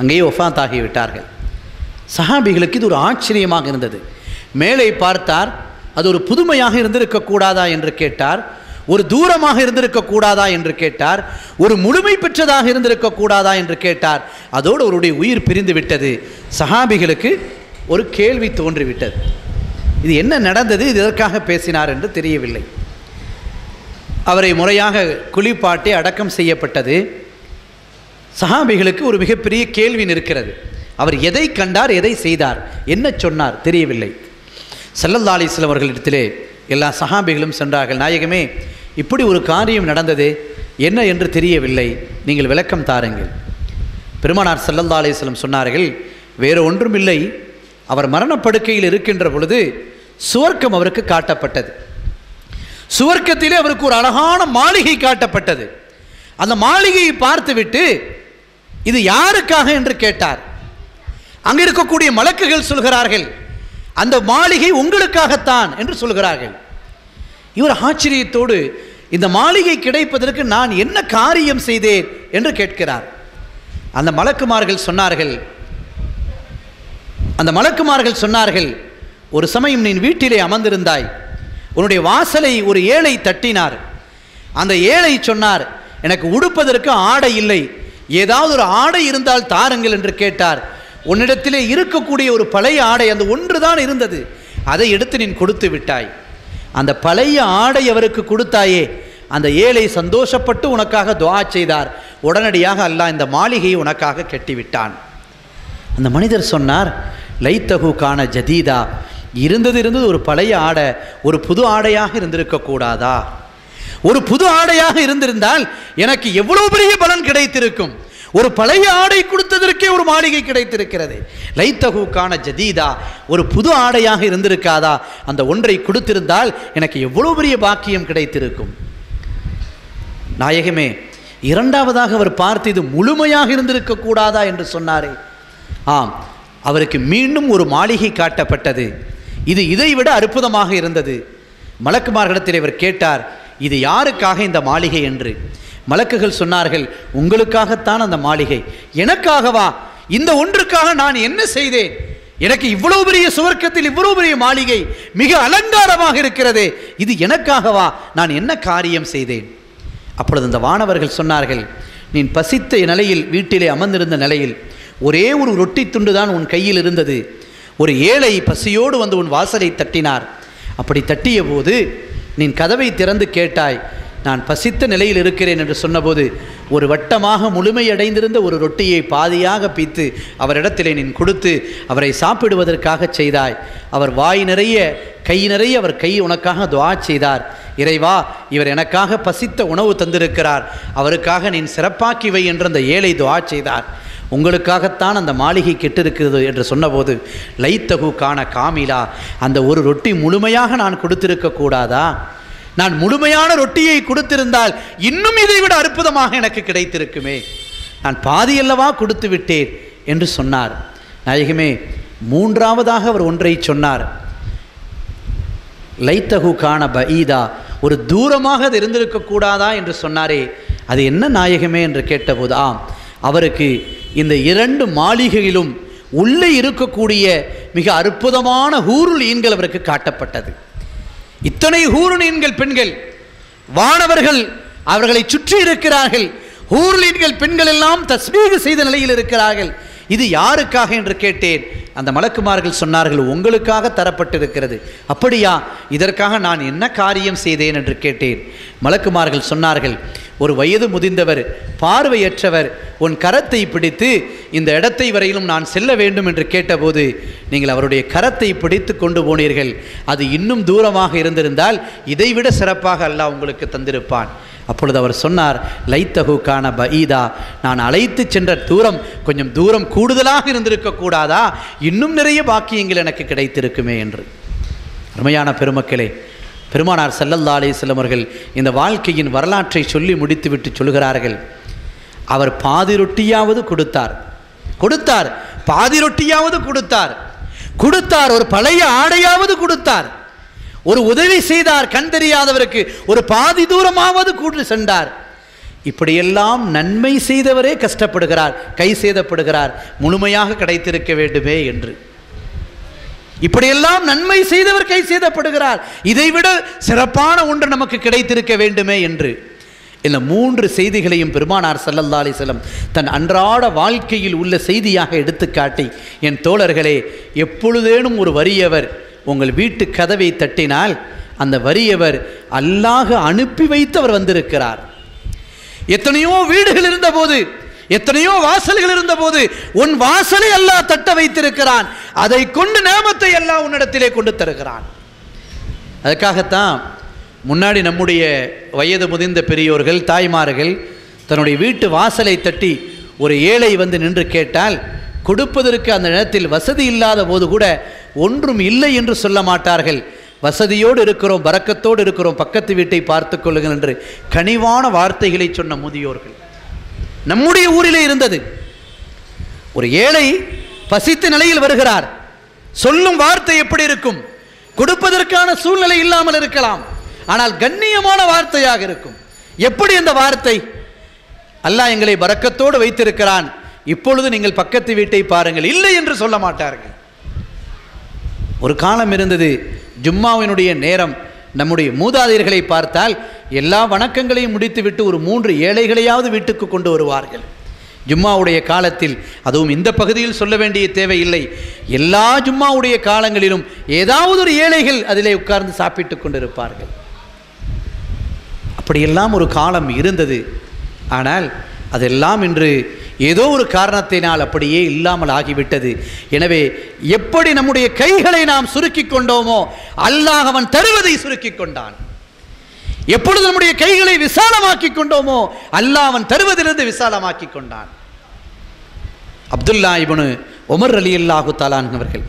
அங்கேயே ஒஃபாத் ஆகிவிட்டார்கள் சஹாபிகளுக்கு இது ஒரு ஆச்சரியமாக இருந்தது. மேலே பார்த்தார் அது ஒரு புதுமையாக இருந்திருக்கக்கூடாதா என்று கேட்டார் ஒரு தூரமாக இருந்திருக்கக்கூடாதா என்று கேட்டார் ஒரு முழுமை பெற்றதாக இருந்திருக்கக்கூடாதா என்று கேட்டார். அதோடு அவருடைய உயிர் பிரிந்து விட்டது சஹாபிகளுக்கு ஒரு கேள்வி தோன்றிவிட்டது. இது என்ன நடந்தது இது எதற்காக பேசினார் என்று தெரியவில்லை. அவரை முறையாக குளிப்பாட்டி அடக்கம் செய்யப்பட்டது. சஹாபிகளுக்கு ஒரு மிகப்பெரிய கேள்வி நிற்கிறது. அவர் எதை கண்டார் எதை செய்தார் என்ன சொன்னார் தெரியவில்லை. சல்லல்லா அலிஸ்லாம் அவர்களிடத்திலே எல்லா சஹாபிகளும் சென்றார்கள். நாயகமே இப்படி ஒரு காரியம் நடந்தது என்ன என்று தெரியவில்லை. நீங்கள் விளக்கம் தாருங்கள். பெருமானார் சல்லல்லா அலிஸ்லம் சொன்னார்கள் வேறு ஒன்றுமில்லை. அவர் மரணப்படுக்கையில் இருக்கின்ற பொழுது சுவர்க்கம் அவருக்கு காட்டப்பட்டது. சுவர்க்கத்திலே அவருக்கு ஒரு அழகான மாளிகை காட்டப்பட்டது. அந்த மாளிகையை பார்த்துவிட்டு இது யாருக்காக என்று கேட்டார். அங்கே இருக்கக்கூடிய மலக்குகள் சொல்கிறார்கள் அந்த மாளிகை உங்களுக்காகத்தான் என்று சொல்கிறார்கள். இவர் ஆச்சரியத்தோடு இந்த மாளிகை கிடைப்பதற்கு நான் என்ன காரியம் செய்தேன் என்று கேட்கிறார். அந்த மலக்குமார்கள் சொன்னார்கள் அந்த மலக்குமார்கள் சொன்னார்கள் ஒரு சமயம் நீ வீட்டிலே அமர்ந்திருந்தாய் உன்னுடைய வாசலை ஒரு ஏழை தட்டினார். அந்த ஏழை சொன்னார் எனக்கு உடுப்பதற்கு ஆடை இல்லை. ஏதாவது ஒரு ஆடை இருந்தால் தாருங்கள் என்று கேட்டார். உன்னிடத்திலே இருக்கக்கூடிய ஒரு பழைய ஆடை அந்த ஒன்று தான் இருந்தது. அதை எடுத்து நீ கொடுத்து விட்டாய். அந்த பழைய ஆடை அவருக்கு கொடுத்தாயே. அந்த ஏழை சந்தோஷப்பட்டு உனக்காக துவா செய்தார். உடனடியாக அல்லாஹ் இந்த மாளிகையை உனக்காக கெட்டிவிட்டான். அந்த மனிதர் சொன்னார் லைத்தகு காண ஜதீதா. இருந்தது இருந்தது ஒரு பழைய ஆடை ஒரு புது ஆடையாக இருந்திருக்க கூடாதா? ஒரு புது ஆடையாக இருந்திருந்தால் எனக்கு எவ்வளவு பெரிய பலன் கிடைத்திருக்கும்? ஒரு பழைய ஆடை கொடுத்ததற்கே ஒரு மாளிகை கிடைத்திருக்கிறது. லைத்தகுக்கான ஜதீதா ஒரு புது ஆடையாக இருந்திருக்காதா? அந்த ஒன்றை கொடுத்திருந்தால் எனக்கு எவ்வளவு பெரிய பாக்கியம் கிடைத்திருக்கும்? நாயகமே இரண்டாவதாக அவர் பார்த்து இது முழுமையாக இருந்திருக்க கூடாதா என்று சொன்னாரே. ஆம் அவருக்கு மீண்டும் ஒரு மாளிகை காட்டப்பட்டது. இது இதைவிட அற்புதமாக இருந்தது. மலக்குமார்களிடத்தில் இவர் கேட்டார் இது யாருக்காக இந்த மாளிகை என்று? மலக்குகள் சொன்னார்கள் உங்களுக்காகத்தான் அந்த மாளிகை. எனக்காகவா? இந்த ஒன்றுக்காக நான் என்ன செய்தேன்? எனக்கு இவ்வளவு பெரிய சுவர்க்கத்தில் இவ்வளவு பெரிய மாளிகை மிக அலங்காரமாக இருக்கிறதே. இது எனக்காகவா? நான் என்ன காரியம் செய்தேன்? அப்பொழுது அந்த வானவர்கள் சொன்னார்கள் நீ பசித்த நிலையில் வீட்டிலே அமர்ந்திருந்த நிலையில் ஒரே ஒரு ரொட்டி துண்டு தான் உன் கையில் இருந்தது. ஒரு ஏழை பசியோடு வந்து உன் வாசலை தட்டினார். அப்படி தட்டிய போது நீ கதவை திறந்து கேட்டாய் நான் பசித்த நிலையில் இருக்கிறேன் என்று சொன்னபோது ஒரு வட்டமாக முழுமையடைந்திருந்த ஒரு ரொட்டியை பாதியாக பீத்து அவரிடத்திலே நீ கொடுத்து அவரை சாப்பிடுவதற்காக செய்தாய். அவர் வாய் நிறைய கை நிறைய அவர் கை உனக்காக துவா செய்தார். இறைவா இவர் எனக்காக பசித்த உணவு தந்திருக்கிறார். அவருக்காக நீ சிறப்பாக்கிவை என்று அந்த ஏழை துவா செய்தார். உங்களுக்காகத்தான் அந்த மாளிகை கெட்டிருக்கிறது என்று சொன்னபோது லைத்தகு காண காமிலா அந்த ஒரு ரொட்டி முழுமையாக நான் கொடுத்திருக்க கூடாதா? நான் முழுமையான ரொட்டியை கொடுத்திருந்தால் இன்னும் இதை விட அற்புதமாக எனக்கு கிடைத்திருக்குமே. நான் பாதியல்லவா கொடுத்து விட்டேன் என்று சொன்னார். நாயகமே மூன்றாவதாக அவர் ஒன்றை சொன்னார். லைத்தகு காண பஈதா ஒரு தூரமாக அது இருந்திருக்க கூடாதா? என்று சொன்னாரே. அது என்ன நாயகமே? என்று கேட்டபோது ஆம் அவருக்கு இந்த இரண்டு மாளிகையிலும் உள்ளே இருக்கக்கூடிய மிக அற்புதமான ஹூருள் ஈன்கள் அவருக்கு காட்டப்பட்டது. இத்தனை ஹூருணீன்கள் பெண்கள் வானவர்கள் அவர்களை சுற்றி இருக்கிறார்கள். ஹூர்லீன்கள் பெண்கள் எல்லாம் தஸ்மீக செய்த நிலையில் இருக்கிறார்கள். இது யாருக்காக என்று கேட்டேன்? அந்த மலக்குமார்கள் சொன்னார்கள் உங்களுக்காக தரப்பட்டிருக்கிறது. அப்படியா இதற்காக நான் என்ன காரியம் செய்தேன்? என்று கேட்டேன். மலக்குமார்கள் சொன்னார்கள் ஒரு வயது முதிர்ந்தவர் பார்வையற்றவர் உன் கரத்தை பிடித்து இந்த இடத்தை வரையிலும் நான் செல்ல வேண்டும் என்று கேட்டபோது நீங்கள் அவருடைய கரத்தை பிடித்து கொண்டு போனீர்கள். அது இன்னும் தூரமாக இருந்திருந்தால் இதைவிட சிறப்பாக அல்லாஹ் உங்களுக்கு தந்திருப்பான். அப்பொழுது அவர் சொன்னார் லைத்தகுக்கான பஈதா. நான் அழைத்து சென்ற தூரம் கொஞ்சம் தூரம் கூடுதலாக இருந்திருக்க கூடாதா? இன்னும் நிறைய பாக்கியங்கள் எனக்கு கிடைத்திருக்குமே என்று. அருமையான பெருமக்களே பெருமானார் சல்லல்லா அலிஸ்லம் அவர்கள் இந்த வாழ்க்கையின் வரலாற்றை சொல்லி முடித்துவிட்டு சொல்கிறார்கள். அவர் பாதி ரொட்டியாவது கொடுத்தார். கொடுத்தார். பாதி ரொட்டியாவது கொடுத்தார். கொடுத்தார். ஒரு பழைய ஆடையாவது கொடுத்தார். ஒரு உதவி செய்தார். கண் தெரியாதவருக்கு ஒரு பாதி தூரமாவது கூட்டு சென்றார். இப்படியெல்லாம் நன்மை செய்தவரே கஷ்டப்படுகிறார் கை சேதப்படுகிறார் முழுமையாக கிடைத்திருக்க வேண்டுமே என்று. இப்படியெல்லாம் நன்மை செய்தவர் கை செய்தப்படுகிறார் இதைவிட சிறப்பான ஒன்று நமக்கு கிடைத்திருக்க வேண்டுமே என்று. இந்த மூன்று செய்திகளையும் பெருமானார் சல்லல்லா அலிசல்லம் தன் அன்றாட வாழ்க்கையில் உள்ள செய்தியாக எடுத்துக்காட்டி என் தோழர்களே எப்பொழுதேனும் ஒரு வறியவர் உங்கள் வீட்டு கதவை தட்டினால் அந்த வறியவர் அல்லாஹ் அனுப்பி வைத்து அவர் வந்திருக்கிறார். எத்தனையோ வீடுகள் இருந்தபோது எத்தனையோ வாசல்கள் இருந்தபோது உன் வாசலை அல்லாஹ் தட்ட வைத்திருக்கிறான். அதை கொண்டு நேமத்தை எல்லாம் உன்னிடத்திலே கொண்டு தருகிறான். அதுக்காகத்தான் முன்னாடி நம்முடைய வயது முதிர்ந்த பெரியோர்கள் தாய்மார்கள் தன்னுடைய வீட்டு வாசலை தட்டி ஒரு ஏழை வந்து நின்று கேட்டால் கொடுப்பதற்கு அந்த நேரத்தில் வசதி இல்லாத போது கூட ஒன்றும் இல்லை என்று சொல்ல மாட்டார்கள். வசதியோடு இருக்கிறோம் பறக்கத்தோடு இருக்கிறோம் பக்கத்து வீட்டை பார்த்து கொள்ளுங்கள் என்று கனிவான வார்த்தைகளை சொன்ன முதியோர்கள். நம்முடைய ஊரிலே இருந்தது. ஒரு ஏழை பசித்த நிலையில் வருகிறார். சொல்லும் வார்த்தை எப்படி இருக்கும்? கொடுப்பதற்கான சூழ்நிலை இல்லாமல் இருக்கலாம். ஆனால் கண்ணியமான வார்த்தையாக இருக்கும். எப்படி அந்த வார்த்தை? அல்லாஹ் எங்களை பறக்கத்தோடு வைத்திருக்கிறான். இப்பொழுது நீங்கள் பக்கத்து வீட்டை பாருங்கள். இல்லை என்று சொல்ல மாட்டார்கள். ஒரு காலம் இருந்தது. ஜும்மாவினுடைய நேரம். நம்முடைய மூதாதையர்களை பார்த்தால் எல்லா வணக்கங்களையும் முடித்துவிட்டு ஒரு மூன்று ஏழைகளையாவது வீட்டுக்கு கொண்டு வருவார்கள். ஜும்மாவுடைய காலத்தில் அதுவும் இந்த பகுதியில் சொல்ல வேண்டிய தேவையில்லை. எல்லா ஜும்மாவுடைய காலங்களிலும் ஏதாவது ஒரு ஏழைகள் அதிலே உட்கார்ந்து சாப்பிட்டு கொண்டிருப்பார்கள். அப்படியெல்லாம் ஒரு காலம் இருந்தது. ஆனால் அதெல்லாம் இன்று ஏதோ ஒரு காரணத்தினால் அப்படியே இல்லாமல் ஆகிவிட்டது. எனவே எப்படி நம்முடைய கைகளை நாம் சுருக்கிக் கொண்டோமோ அல்லாஹ் அவன் தருவதை சுருக்கிக் கொண்டான். எப்பொழுது நம்முடைய கைகளை விசாலமாக்கி கொண்டோமோ அல்லாஹ் அவன் தருவதிலிருந்து விசாலமாக்கி கொண்டான். அப்துல்லா இபனு உமர் அலி அல்லாஹு தாலான்வர்கள்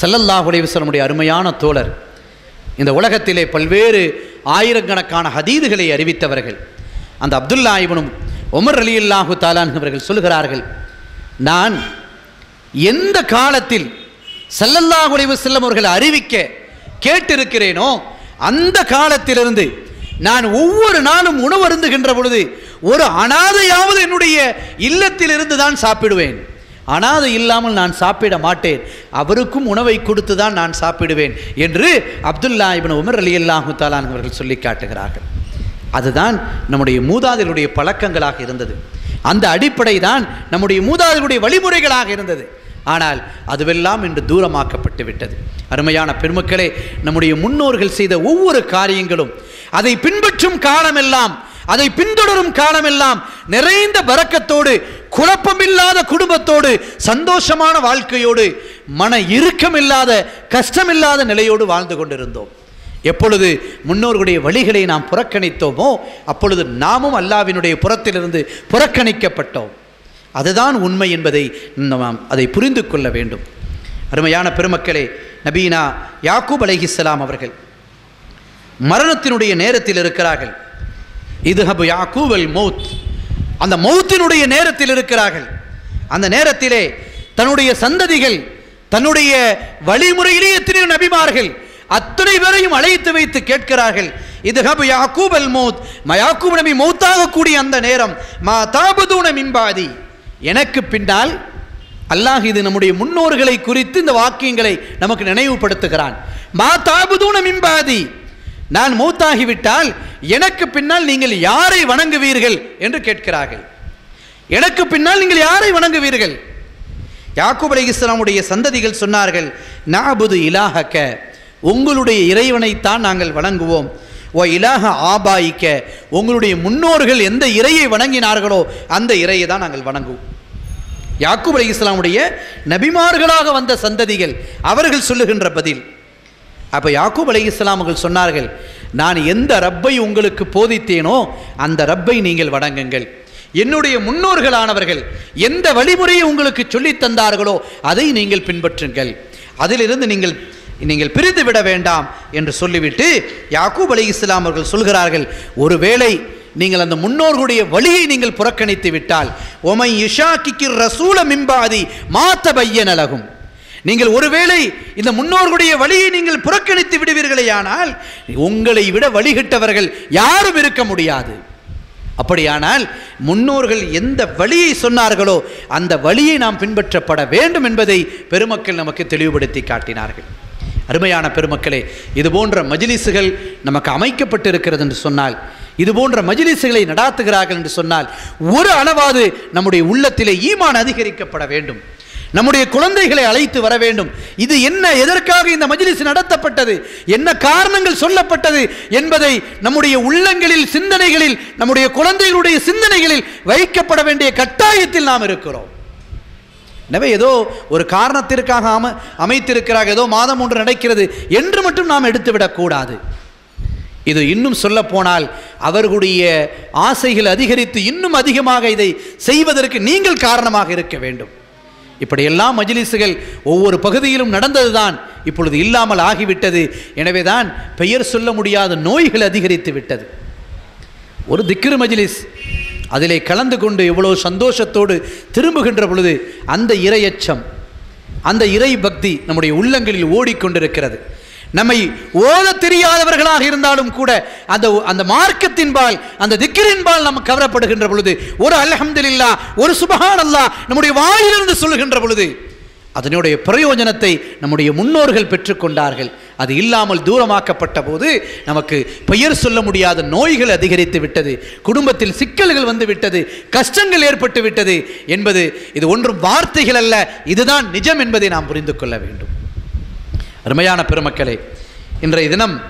சல்லல்லாஹுடைய அலைஹி அருமையான தோழர் இந்த உலகத்திலே பல்வேறு ஆயிரக்கணக்கான ஹதீதுகளை அறிவித்தவர்கள். அந்த அப்துல்லா இவனும் உமர் அலி அல்லாஹு தாலான்வர்கள் சொல்கிறார்கள் நான் எந்த காலத்தில் சல்லல்லாஹு செல்லம் அவர்கள் அறிவிக்க கேட்டிருக்கிறேனோ அந்த காலத்திலிருந்து நான் ஒவ்வொரு நாளும் உணவு அருந்துகின்ற பொழுது ஒரு அனாதையாவது என்னுடைய இல்லத்திலிருந்து தான் சாப்பிடுவேன். அனாதை இல்லாமல் நான் சாப்பிட மாட்டேன். அவருக்கும் உணவை கொடுத்து தான் நான் சாப்பிடுவேன் என்று அப்துல்லா இபின் உமர் அலி அல்லாஹு தாலான் அவர்கள் சொல்லி காட்டுகிறார்கள். அதுதான் நம்முடைய மூதாதையருடைய பழக்கங்களாக இருந்தது. அந்த அடிப்படை தான் நம்முடைய மூதாதையருடைய வழிமுறைகளாக இருந்தது. ஆனால் அதுவெல்லாம் இன்று தூரமாக்கப்பட்டு விட்டது. அருமையான பெருமக்களே நம்முடைய முன்னோர்கள் செய்த ஒவ்வொரு காரியங்களும் அதை பின்பற்றும் காலமெல்லாம் அதை பின்தொடரும் காலமெல்லாம் நிறைந்த பறக்கத்தோடு குழப்பமில்லாத குடும்பத்தோடு சந்தோஷமான வாழ்க்கையோடு மன இறுக்கமில்லாத கஷ்டமில்லாத நிலையோடு வாழ்ந்து கொண்டிருந்தோம். எப்பொழுது முன்னோர்களுடைய வழிகளை நாம் புறக்கணித்தோமோ அப்பொழுது நாமும் அல்லாவினுடைய புறத்திலிருந்து புறக்கணிக்கப்பட்டோம். அதுதான் உண்மை என்பதை நாம் அதை புரிந்து கொள்ள வேண்டும். அருமையான பெருமக்களே நபீனா யாக்கூப் அலைஹிஸ்ஸலாம் அவர்கள் மரணத்தினுடைய நேரத்தில் இருக்கிறார்கள். இது ஹபு யாக்கூவல் மௌத். அந்த மௌத்தினுடைய நேரத்தில் இருக்கிறார்கள். அந்த நேரத்திலே தன்னுடைய சந்ததிகள் தன்னுடைய வழிமுறையிலே எத்தனையோ நபிமார்கள் அத்தனை பேரையும் அழைத்து வைத்து கேட்கிறார்கள். இது ஹபு யாக்கூப் அல் மௌத். ம யாக்கூப் நபி மௌத்தாகக்கூடிய அந்த நேரம். மா தாபதூன மின்பாதி. எனக்கு பின்னால் அல்லாஹ் இது நம்முடைய முன்னோர்களை குறித்து இந்த வாக்கியங்களை நமக்கு நினைவுபடுத்துகிறான். மா தாபுதூன மின்பாதி. நான் மூத்தாகிவிட்டால் எனக்கு பின்னால் நீங்கள் யாரை வணங்குவீர்கள் என்று கேட்கிறார்கள். எனக்கு பின்னால் நீங்கள் யாரை வணங்குவீர்கள்? யாக்கூப் அலைஹிஸ்ஸலாமுடைய சந்ததிகள் சொன்னார்கள் நாபுது இலாஹக்க உங்களுடைய இறைவனைத்தான் நாங்கள் வணங்குவோம். ஓ இலக ஆபாயிக்க உங்களுடைய முன்னோர்கள் எந்த இறையை வணங்கினார்களோ அந்த இறையை தான் நாங்கள் வணங்குவோம். யாக்கூப் அலி இஸ்லாமுடைய நபிமார்களாக வந்த சந்ததிகள் அவர்கள் சொல்லுகின்ற பதில். அப்போ யாக்கூப் அலி இஸ்லாமர்கள் சொன்னார்கள் நான் எந்த ரப்பை உங்களுக்கு போதித்தேனோ அந்த ரப்பை நீங்கள் வணங்குங்கள். என்னுடைய முன்னோர்களானவர்கள் எந்த வழிமுறையை உங்களுக்கு சொல்லித் தந்தார்களோ அதை நீங்கள் பின்பற்றுங்கள். அதிலிருந்து நீங்கள் நீங்கள் பிரிந்து விட வேண்டாம் என்று சொல்லிவிட்டு யாக்கூப் அலி இஸ்லாம் அவர்கள் சொல்கிறார்கள் ஒருவேளை நீங்கள் அந்த முன்னோர்களுடைய வழியை நீங்கள் புறக்கணித்து விட்டால் ஒமை இஷாக்கிக்கு ரசூல மிம்பாதி மாத்த பையனலகும் நீங்கள் ஒருவேளை இந்த முன்னோர்களுடைய வழியை நீங்கள் புறக்கணித்து விடுவீர்களேயானால் உங்களை விட வழிகிட்டவர்கள் யாரும் இருக்க முடியாது. அப்படியானால் முன்னோர்கள் எந்த வழியை சொன்னார்களோ அந்த வழியை நாம் பின்பற்றப்பட வேண்டும் என்பதை பெருமக்கள் நமக்கு தெளிவுபடுத்தி காட்டினார்கள். அருமையான பெருமக்களே இது போன்ற மஜிலிசுகள் நமக்கு அமைக்கப்பட்டிருக்கிறது என்று சொன்னால் இது போன்ற மஜிலிசுகளை நடாத்துகிறார்கள் என்று சொன்னால் ஒரு அளவாது நம்முடைய உள்ளத்திலே ஈமான் அதிகரிக்கப்பட வேண்டும். நம்முடைய குழந்தைகளை அழைத்து வர வேண்டும். இது என்ன எதற்காக இந்த மஜ்லிஸ் நடத்தப்பட்டது? என்ன காரணங்கள் சொல்லப்பட்டது என்பதை நம்முடைய உள்ளங்களில் சிந்தனைகளில் நம்முடைய குழந்தைகளுடைய சிந்தனைகளில் வைக்கப்பட வேண்டிய கட்டாயத்தில் நாம் இருக்கிறோம். எனவே ஏதோ ஒரு காரணத்திற்காக அம அமைத்திருக்கிறார் ஏதோ மாதம் ஒன்று நடக்கிறது என்று மட்டும் நாம் எடுத்துவிடக்கூடாது இது இன்னும் சொல்ல போனால் அவர்களுடைய ஆசைகள் அதிகரித்து இன்னும் அதிகமாக இதை செய்வதற்கு நீங்கள் காரணமாக இருக்க வேண்டும். இப்படியெல்லாம் மஜிலிசுகள் ஒவ்வொரு பகுதியிலும் நடந்ததுதான் இப்பொழுது இல்லாமல் ஆகிவிட்டது. எனவேதான் பெயர் சொல்ல முடியாத நோய்கள் அதிகரித்து விட்டது. ஒரு திக்ரு மஜிலிஸ் அதிலே கலந்து கொண்டு எவ்வளோ சந்தோஷத்தோடு திரும்புகின்ற பொழுது அந்த இரையச்சம் அந்த இறை பக்தி நம்முடைய உள்ளங்களில் ஓடிக்கொண்டிருக்கிறது. நம்மை ஓத தெரியாதவர்களாக இருந்தாலும் கூட அந்த அந்த மார்க்கத்தின்பால் அந்த திக்கரின்பால் நம்ம கவரப்படுகின்ற பொழுது ஒரு அல்ஹம்துலில்லா ஒரு சுபஹான் அல்லா நம்முடைய வாயிலிருந்து சொல்லுகின்ற பொழுது அதனுடைய பிரயோஜனத்தை நம்முடைய முன்னோர்கள் பெற்றுக்கொண்டார்கள். அது இல்லாமல் தூரமாக்கப்பட்ட போது நமக்கு பெயர் சொல்ல முடியாத நோய்கள் அதிகரித்து விட்டது. குடும்பத்தில் சிக்கல்கள் வந்து விட்டது. கஷ்டங்கள் ஏற்பட்டு விட்டது என்பது இது ஒன்றும் வார்த்தைகள் அல்ல. இதுதான் நிஜம் என்பதை நாம் புரிந்து கொள்ள வேண்டும். அருமையான பெருமக்களே இன்றைய தினம்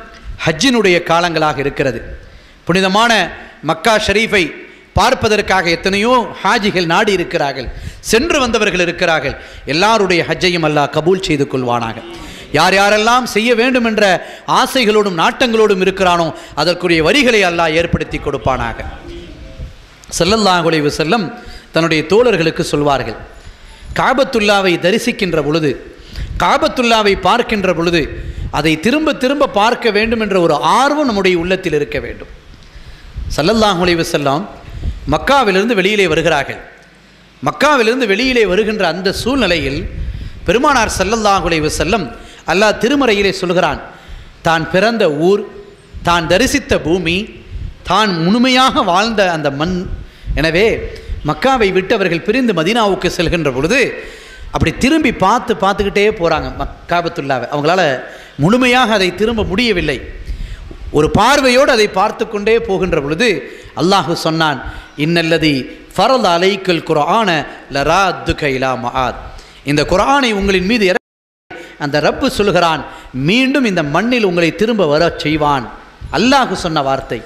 ஹஜ்ஜினுடைய காலங்களாக இருக்கிறது. புனிதமான மக்கா ஷரீஃபை பார்ப்பதற்காக எத்தனையோ ஹாஜிகள் நாடி இருக்கிறார்கள். சென்று வந்தவர்கள் இருக்கிறார்கள். எல்லாருடைய ஹஜ்ஜையும் அல்லாஹ் கபூல் செய்து கொள்வானாக. யார் யாரெல்லாம் செய்ய வேண்டும் என்ற ஆசைகளோடும் நாட்டங்களோடும் இருக்கிறானோ அதற்குரிய வரிகளை அல்லாஹ் ஏற்படுத்தி கொடுப்பானாக. ஸல்லல்லாஹு செல்லம் தன்னுடைய தோழர்களுக்கு சொல்வார்கள். காபத்துல்லாவை தரிசிக்கின்ற பொழுது காபத்துல்லாவை பார்க்கின்ற பொழுது அதை திரும்ப திரும்ப பார்க்க வேண்டும் என்ற ஒரு ஆர்வம் நம்முடைய உள்ளத்தில் இருக்க வேண்டும். ஸல்லல்லாஹு செல்லம் மக்காவிலிருந்து வெளியிலே வருகிறார்கள். மக்காவிலிருந்து வெளியிலே வருகின்ற அந்த சூழ்நிலையில் பெருமானார் ஸல்லல்லாஹு செல்லம் அல்லாஹ் திருமறையிலே சொல்கிறான் தான் பிறந்த ஊர் தான் தரிசித்த பூமி தான் முழுமையாக வாழ்ந்த அந்த மண். எனவே மக்காவை விட்டு அவர்கள் பிரிந்து மதீனாவுக்கு செல்கின்ற பொழுது அப்படி திரும்பி பார்த்து பார்த்துக்கிட்டே போகிறாங்க மக்காபத்துல்லாவை. அவங்களால முழுமையாக அதை திரும்ப முடியவில்லை. ஒரு பார்வையோடு அதை பார்த்து கொண்டே போகின்ற பொழுது அல்லாஹு சொன்னான் இன்னல்லதி ஃபரல் அலைக்கல் குரான லராத்து கைலா மஹாத் இந்த குரானை உங்களின் மீது அந்த ரப்பு சொல்கிறான் மீண்டும் இந்த மண்ணில் உங்களை திரும்ப வரச் செய்வான். அல்லாஹு சொன்ன வார்த்தை.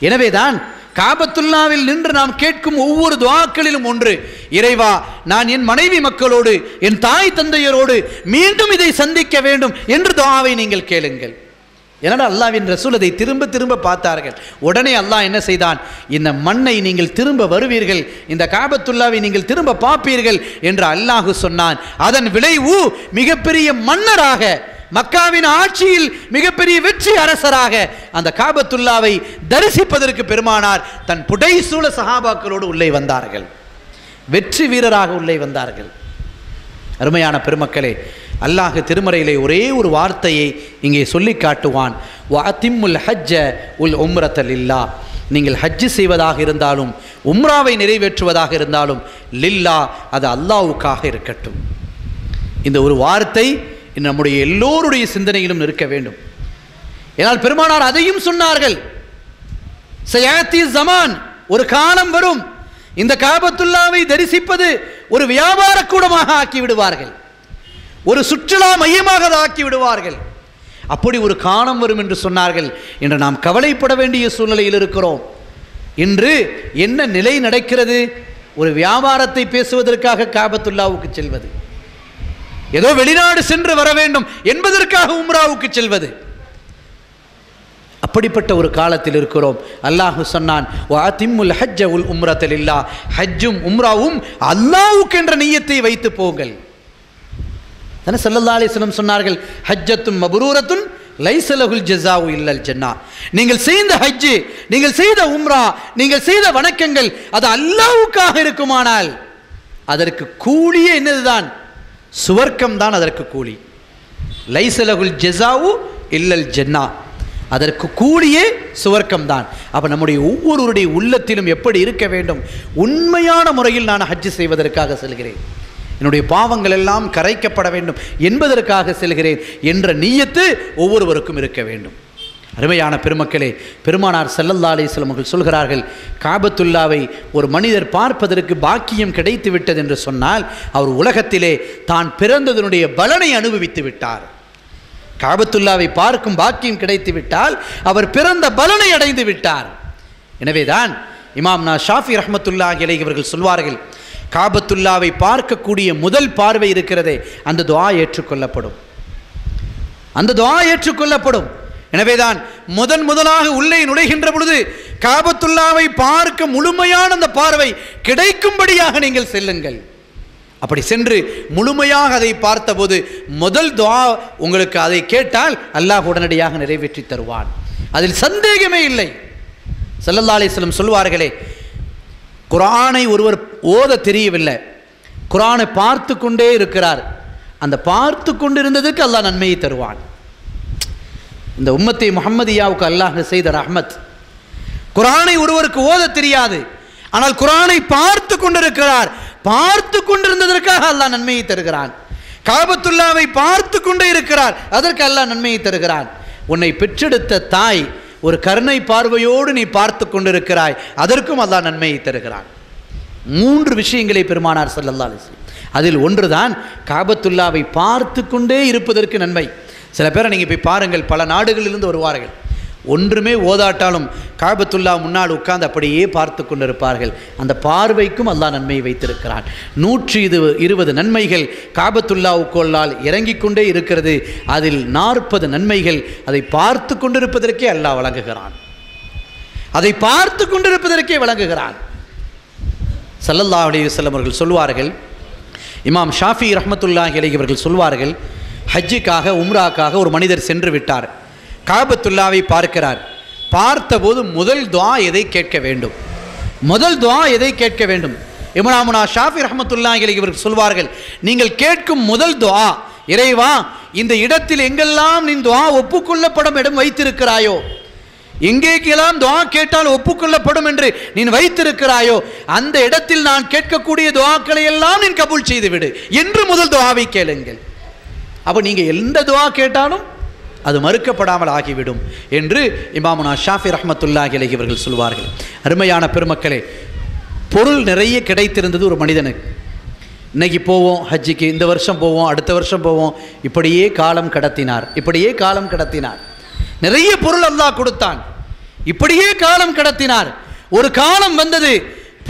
எனவேதான் காபத்துல்லாவில் நின்று நாம் கேட்கும் ஒவ்வொரு துவாக்களிலும் ஒன்று இறைவா நான் என் மனைவி மக்களோடு என் தாய் தந்தையரோடு மீண்டும் இதை சந்திக்க வேண்டும் என்று துவாவை நீங்கள் கேளுங்கள். என்னடா அல்லாவின் ரசூல் அதை திரும்ப திரும்ப பார்த்தார்கள்? உடனே அல்லாஹ் என்ன செய்தான்? இந்த மண்ணை நீங்கள் திரும்ப வருவீர்கள் இந்த காபத்துல்லாவை நீங்கள் திரும்ப பார்ப்பீர்கள் என்று அல்லாஹு சொன்னான். அதன் விளைவு மிகப்பெரிய மன்னராக மக்காவின் ஆட்சியில் மிகப்பெரிய வெற்றி அரசராக அந்த காபத்துல்லாவை தரிசிப்பதற்கு பெருமானார் தன் புடைசூழ சஹாபாக்களோடு உள்ளே வந்தார்கள். வெற்றி வீரராக உள்ளே வந்தார்கள். அருமையான பெருமக்களே அல்லாஹ் திருமறையிலே ஒரே ஒரு வார்த்தையை இங்கே சொல்லி காட்டுவான். வாத்திம்முல் ஹஜ்ஜ உல் உம்ரத்தல் இல்லா நீங்கள் ஹஜ்ஜு செய்வதாக இருந்தாலும் உம்ராவை நிறைவேற்றுவதாக இருந்தாலும் லில்லா அது அல்லாவுக்காக இருக்கட்டும். இந்த ஒரு வார்த்தை நம்முடைய எல்லோருடைய சிந்தனையிலும் இருக்க வேண்டும். ஏனால் பெருமானார் அதையும் சொன்னார்கள். சயாத்தி ஜமான் ஒரு காலம் வரும். இந்த காபத்துல்லாவை தரிசிப்பது ஒரு வியாபார கூடமாக ஆக்கி விடுவார்கள். ஒரு சுற்றுலா மையமாக தாக்கி ஆக்கி விடுவார்கள் அப்படி ஒரு காலம் வரும் என்று சொன்னார்கள். என்று நாம் கவலைப்பட வேண்டிய சூழ்நிலையில் இருக்கிறோம். இன்று என்ன நிலை நடக்கிறது? ஒரு வியாபாரத்தை பேசுவதற்காக காபத்துல்லாவுக்கு செல்வது. ஏதோ வெளிநாடு சென்று வர வேண்டும் என்பதற்காக உம்ராவுக்கு செல்வது. அப்படிப்பட்ட ஒரு காலத்தில் இருக்கிறோம். அல்லாஹு சொன்னான் வாத்திம்முல் ஹஜ்ஜ உல் உம்ரத்தில் இல்லா ஹஜ்ஜும் உம்ராவும் அல்லாவுக்கு என்ற நீயத்தை வைத்து போங்கள். தானே சல்லல்லா அலிஸ்லம் சொன்னார்கள் ஹஜ்ஜத்தும் மபரூரத்தும் லைசலகுல் ஜஸாவு இல்லல் ஜென்னா. நீங்கள் செய்த ஹஜ்ஜு நீங்கள் செய்த உம்ரா நீங்கள் செய்த வணக்கங்கள் அது அல்லாவுக்காக இருக்குமானால் அதற்கு கூலியே என்னதுதான்? சுவர்க்கம் தான் அதற்கு கூலி. லைசலகுல் ஜெசாவு இல்லல் ஜென்னா. அதற்கு கூலியே சுவர்க்கம் தான். அப்போ நம்முடைய ஒவ்வொருவருடைய உள்ளத்திலும் எப்படி இருக்க வேண்டும்? உண்மையான முறையில் நான் ஹஜ்ஜு செய்வதற்காக செல்கிறேன். என்னுடைய பாவங்கள் எல்லாம் கரைக்கப்பட வேண்டும் என்பதற்காக செல்கிறேன் என்ற நீயத்து ஒவ்வொருவருக்கும் இருக்க வேண்டும். அருமையான பெருமக்களே பெருமானார் செல்லல்லா அலிஸ்லமர்கள் சொல்கிறார்கள் காபத்துல்லாவை ஒரு மனிதர் பார்ப்பதற்கு பாக்கியம் கிடைத்து விட்டது என்று சொன்னால் அவர் உலகத்திலே தான் பிறந்ததனுடைய பலனை அனுபவித்து விட்டார். காபத்துல்லாவை பார்க்கும் பாக்கியம் கிடைத்து விட்டால் அவர் பிறந்த பலனை அடைந்து விட்டார். எனவேதான் இமாம் நா ஷாஃபி ரஹமத்துல்லா இலை இவர்கள் சொல்வார்கள் காபத்துல்லாவை பார்க்கக்கூடிய முதல் பார்வை இருக்கிறதே அந்த துவா ஏற்றுக்கொள்ளப்படும். அந்த துவா ஏற்றுக்கொள்ளப்படும். எனவேதான் முதன் முதலாக உள்ளே நுழைகின்ற பொழுது காபத்துல்லாவை பார்க்க முழுமையான அந்த பார்வை கிடைக்கும்படியாக நீங்கள் செல்லுங்கள். அப்படி சென்று முழுமையாக அதை பார்த்தபோது முதல் துவா உங்களுக்கு அதை கேட்டால் அல்லாஹ் உடனடியாக நிறைவேற்றி தருவான். அதில் சந்தேகமே இல்லை. சல்லல்லா அலிஸ்லம் சொல்வார்களே குரானை ஒருவர் ஓத தெரியவில்லை. குரானை பார்த்து கொண்டே இருக்கிறார். அந்த பார்த்து கொண்டிருந்ததுக்கு அல்லாஹ் நன்மையை தருவான். இந்த உம்மத்தை முகமதியாவுக்கு அல்லாஹ் செய்த ரஹ்மத். குரானை ஒருவருக்கு ஓத தெரியாது. ஆனால் குரானை பார்த்து கொண்டிருக்கிறார் பார்த்து கொண்டிருந்ததற்காக அல்லாஹ் நன்மையை தருகிறான். காபத்துல்லாவை பார்த்து கொண்டே இருக்கிறார். அதற்கு அல்லாஹ் நன்மையை தருகிறான். உன்னை பெற்றெடுத்த தாய் ஒரு கருணை பார்வையோடு நீ பார்த்து கொண்டிருக்கிறாய் அதற்கும் அல்லாஹ் நன்மையை தருகிறான். மூன்று விஷயங்களை பெருமானார் சொல்லல்லா அலைஹி அதில் ஒன்றுதான் காபத்துல்லாவை பார்த்து கொண்டே இருப்பதற்கு நன்மை. சில பேரை நீங்கள் போய் பாருங்கள் பல நாடுகளிலிருந்து வருவார்கள். ஒன்றுமே ஓதாட்டாலும் காபத்துல்லா முன்னால் உட்கார்ந்து அப்படியே பார்த்து கொண்டிருப்பார்கள். அந்த பார்வைக்கும் அல்லாஹ் நன்மை வைத்திருக்கிறான். நூற்றி இது இருபது நன்மைகள் காபத்துல்லாவுக்குள்ளால் இறங்கிக் கொண்டே இருக்கிறது. அதில் நாற்பது நன்மைகள் அதை பார்த்து கொண்டிருப்பதற்கே அல்லாஹ் வழங்குகிறான். அதை பார்த்து கொண்டிருப்பதற்கே வழங்குகிறான். சல்லல்லா அலைஹி அவர்கள் சொல்வார்கள் இமாம் ஷாஃபி ரஹ்மத்துல்லாஹி அலைஹி அவர்கள் சொல்வார்கள் ஹஜ்ஜுக்காக உம்ராக்காக ஒரு மனிதர் சென்று விட்டார். காபத்துல்லாவை பார்க்கிறார். பார்த்தபோது முதல் துவா எதை கேட்க வேண்டும்? முதல் துவா எதை கேட்க வேண்டும்? இமனாமுனா ஷாஃபி ரஹமத்துல்லா அலைஹி இவர்கள் சொல்வார்கள் நீங்கள் கேட்கும் முதல் துவா இறைவா இந்த இடத்தில் எங்கெல்லாம் நீ துவா ஒப்புக்கொள்ளப்படும் இடம் வைத்திருக்கிறாயோ எங்கேக்கெல்லாம் துவா கேட்டால் ஒப்புக்கொள்ளப்படும் என்று நீ வைத்திருக்கிறாயோ அந்த இடத்தில் நான் கேட்கக்கூடிய துவாக்களை எல்லாம் நீ கபூல் செய்துவிடு. என்று முதல் துவாவை கேளுங்கள். அப்போ நீங்கள் எந்த துவா கேட்டாலும் அது மறுக்கப்படாமல் ஆகிவிடும் என்று இமாமுனா ஷாஃபி ரஹ்மத்துல்லாஹி அலைஹி இவர்கள் சொல்வார்கள். அருமையான பெருமக்களே பொருள் நிறைய கிடைத்திருந்தது ஒரு மனிதனுக்கு. இன்னைக்கு போவோம் ஹஜ்ஜிக்கு இந்த வருஷம் போவோம் அடுத்த வருஷம் போவோம் இப்படியே காலம் கடத்தினார் இப்படியே காலம் கடத்தினார். நிறைய பொருள் அல்லாஹ் கொடுத்தான். இப்படியே காலம் கடத்தினார். ஒரு காலம் வந்தது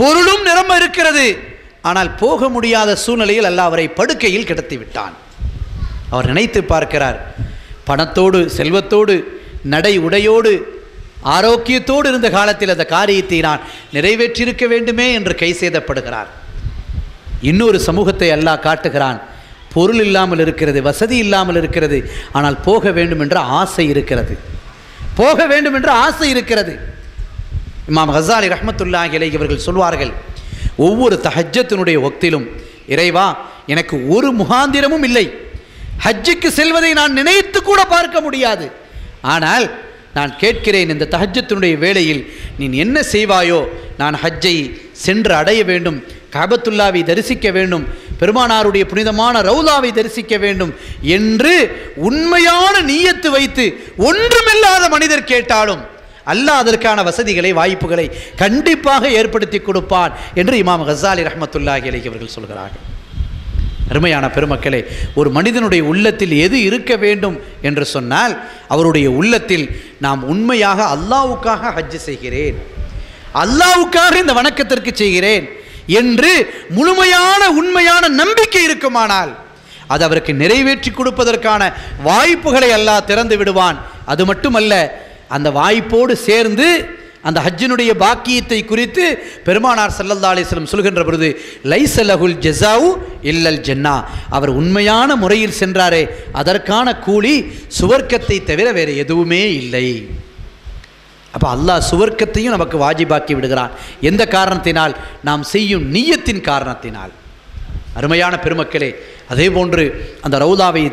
பொருளும் நிரம்ப இருக்கிறது. ஆனால் போக முடியாத சூழ்நிலையில் அல்லாஹ் அவரை படுக்கையில் கிடத்தி விட்டான் அவர் நினைத்து பார்க்கிறார் பணத்தோடு செல்வத்தோடு நடை உடையோடு ஆரோக்கியத்தோடு இருந்த காலத்தில் அந்த காரியத்தை நான் நிறைவேற்றியிருக்க வேண்டுமே என்று கை செய்தப்படுகிறார் இன்னொரு சமூகத்தை அல்லாஹ் காட்டுகிறான். பொருள் இல்லாமல் இருக்கிறது வசதி இல்லாமல் இருக்கிறது. ஆனால் போக வேண்டும் என்ற ஆசை இருக்கிறது. போக வேண்டும் என்ற ஆசை இருக்கிறது. இமாம் ஹசாலி ரஹமத்துல்லாஹ் இலை அவர்கள் சொல்வார்கள் ஒவ்வொரு தஹஜத்தினுடைய ஒக்திலும் இறைவா எனக்கு ஒரு முகாந்திரமும் இல்லை. ஹஜ்ஜுக்கு செல்வதை நான் நினைத்து கூட பார்க்க முடியாது. ஆனால் நான் கேட்கிறேன் இந்த தஹஜத்தினுடைய வேளையில் நீ என்ன செய்வாயோ நான் ஹஜ்ஜை சென்று அடைய வேண்டும். காபத்துல்லாவை தரிசிக்க வேண்டும் பெருமானாருடைய புனிதமான ரவுலாவை தரிசிக்க வேண்டும் என்று உண்மையான நீயத்து வைத்து ஒன்றுமில்லாத மனிதர் கேட்டாலும் அல்லாஹ் அதற்கான வசதிகளை வாய்ப்புகளை கண்டிப்பாக ஏற்படுத்தி கொடுப்பான் என்று இமாம் ஹசாலி ரஹமத்துல்லாஹி அலைஹி அவர்கள் சொல்கிறார்கள். அருமையான பெருமக்களே ஒரு மனிதனுடைய உள்ளத்தில் எது இருக்க வேண்டும் என்று சொன்னால் அவருடைய உள்ளத்தில் நாம் உண்மையாக அல்லாவுக்காக ஹஜ் செய்கிறேன். அல்லாவுக்காக இந்த வணக்கத்திற்கு செய்கிறேன். என்று முழுமையான உண்மையான நம்பிக்கை இருக்குமானால் அது அவருக்கு நிறைவேற்றி கொடுப்பதற்கான வாய்ப்புகளை அல்லாஹ் திறந்து விடுவான். அது மட்டுமல்ல அந்த வாய்ப்போடு சேர்ந்து அந்த ஹஜ்ஜினுடைய பாக்கியத்தை குறித்து பெருமானார் சல்லல்லா அலிஸ்லம் சொல்கின்ற பொழுது லைசலகுல் ஜெசாவு இல்லல் ஜென்னா. அவர் உண்மையான முறையில் சென்றாரே அதற்கான கூலி சுவர்க்கத்தை தவிர வேறு எதுவுமே இல்லை. அப்போ அல்லாஹ் சுவர்க்கத்தையும் நமக்கு வாஜிபாக்கி விடுகிறான். எந்த காரணத்தினால்? நாம் செய்யும் நீயத்தின் காரணத்தினால். அருமையான பெருமக்களே அதே போன்று அந்த ரவுலாவை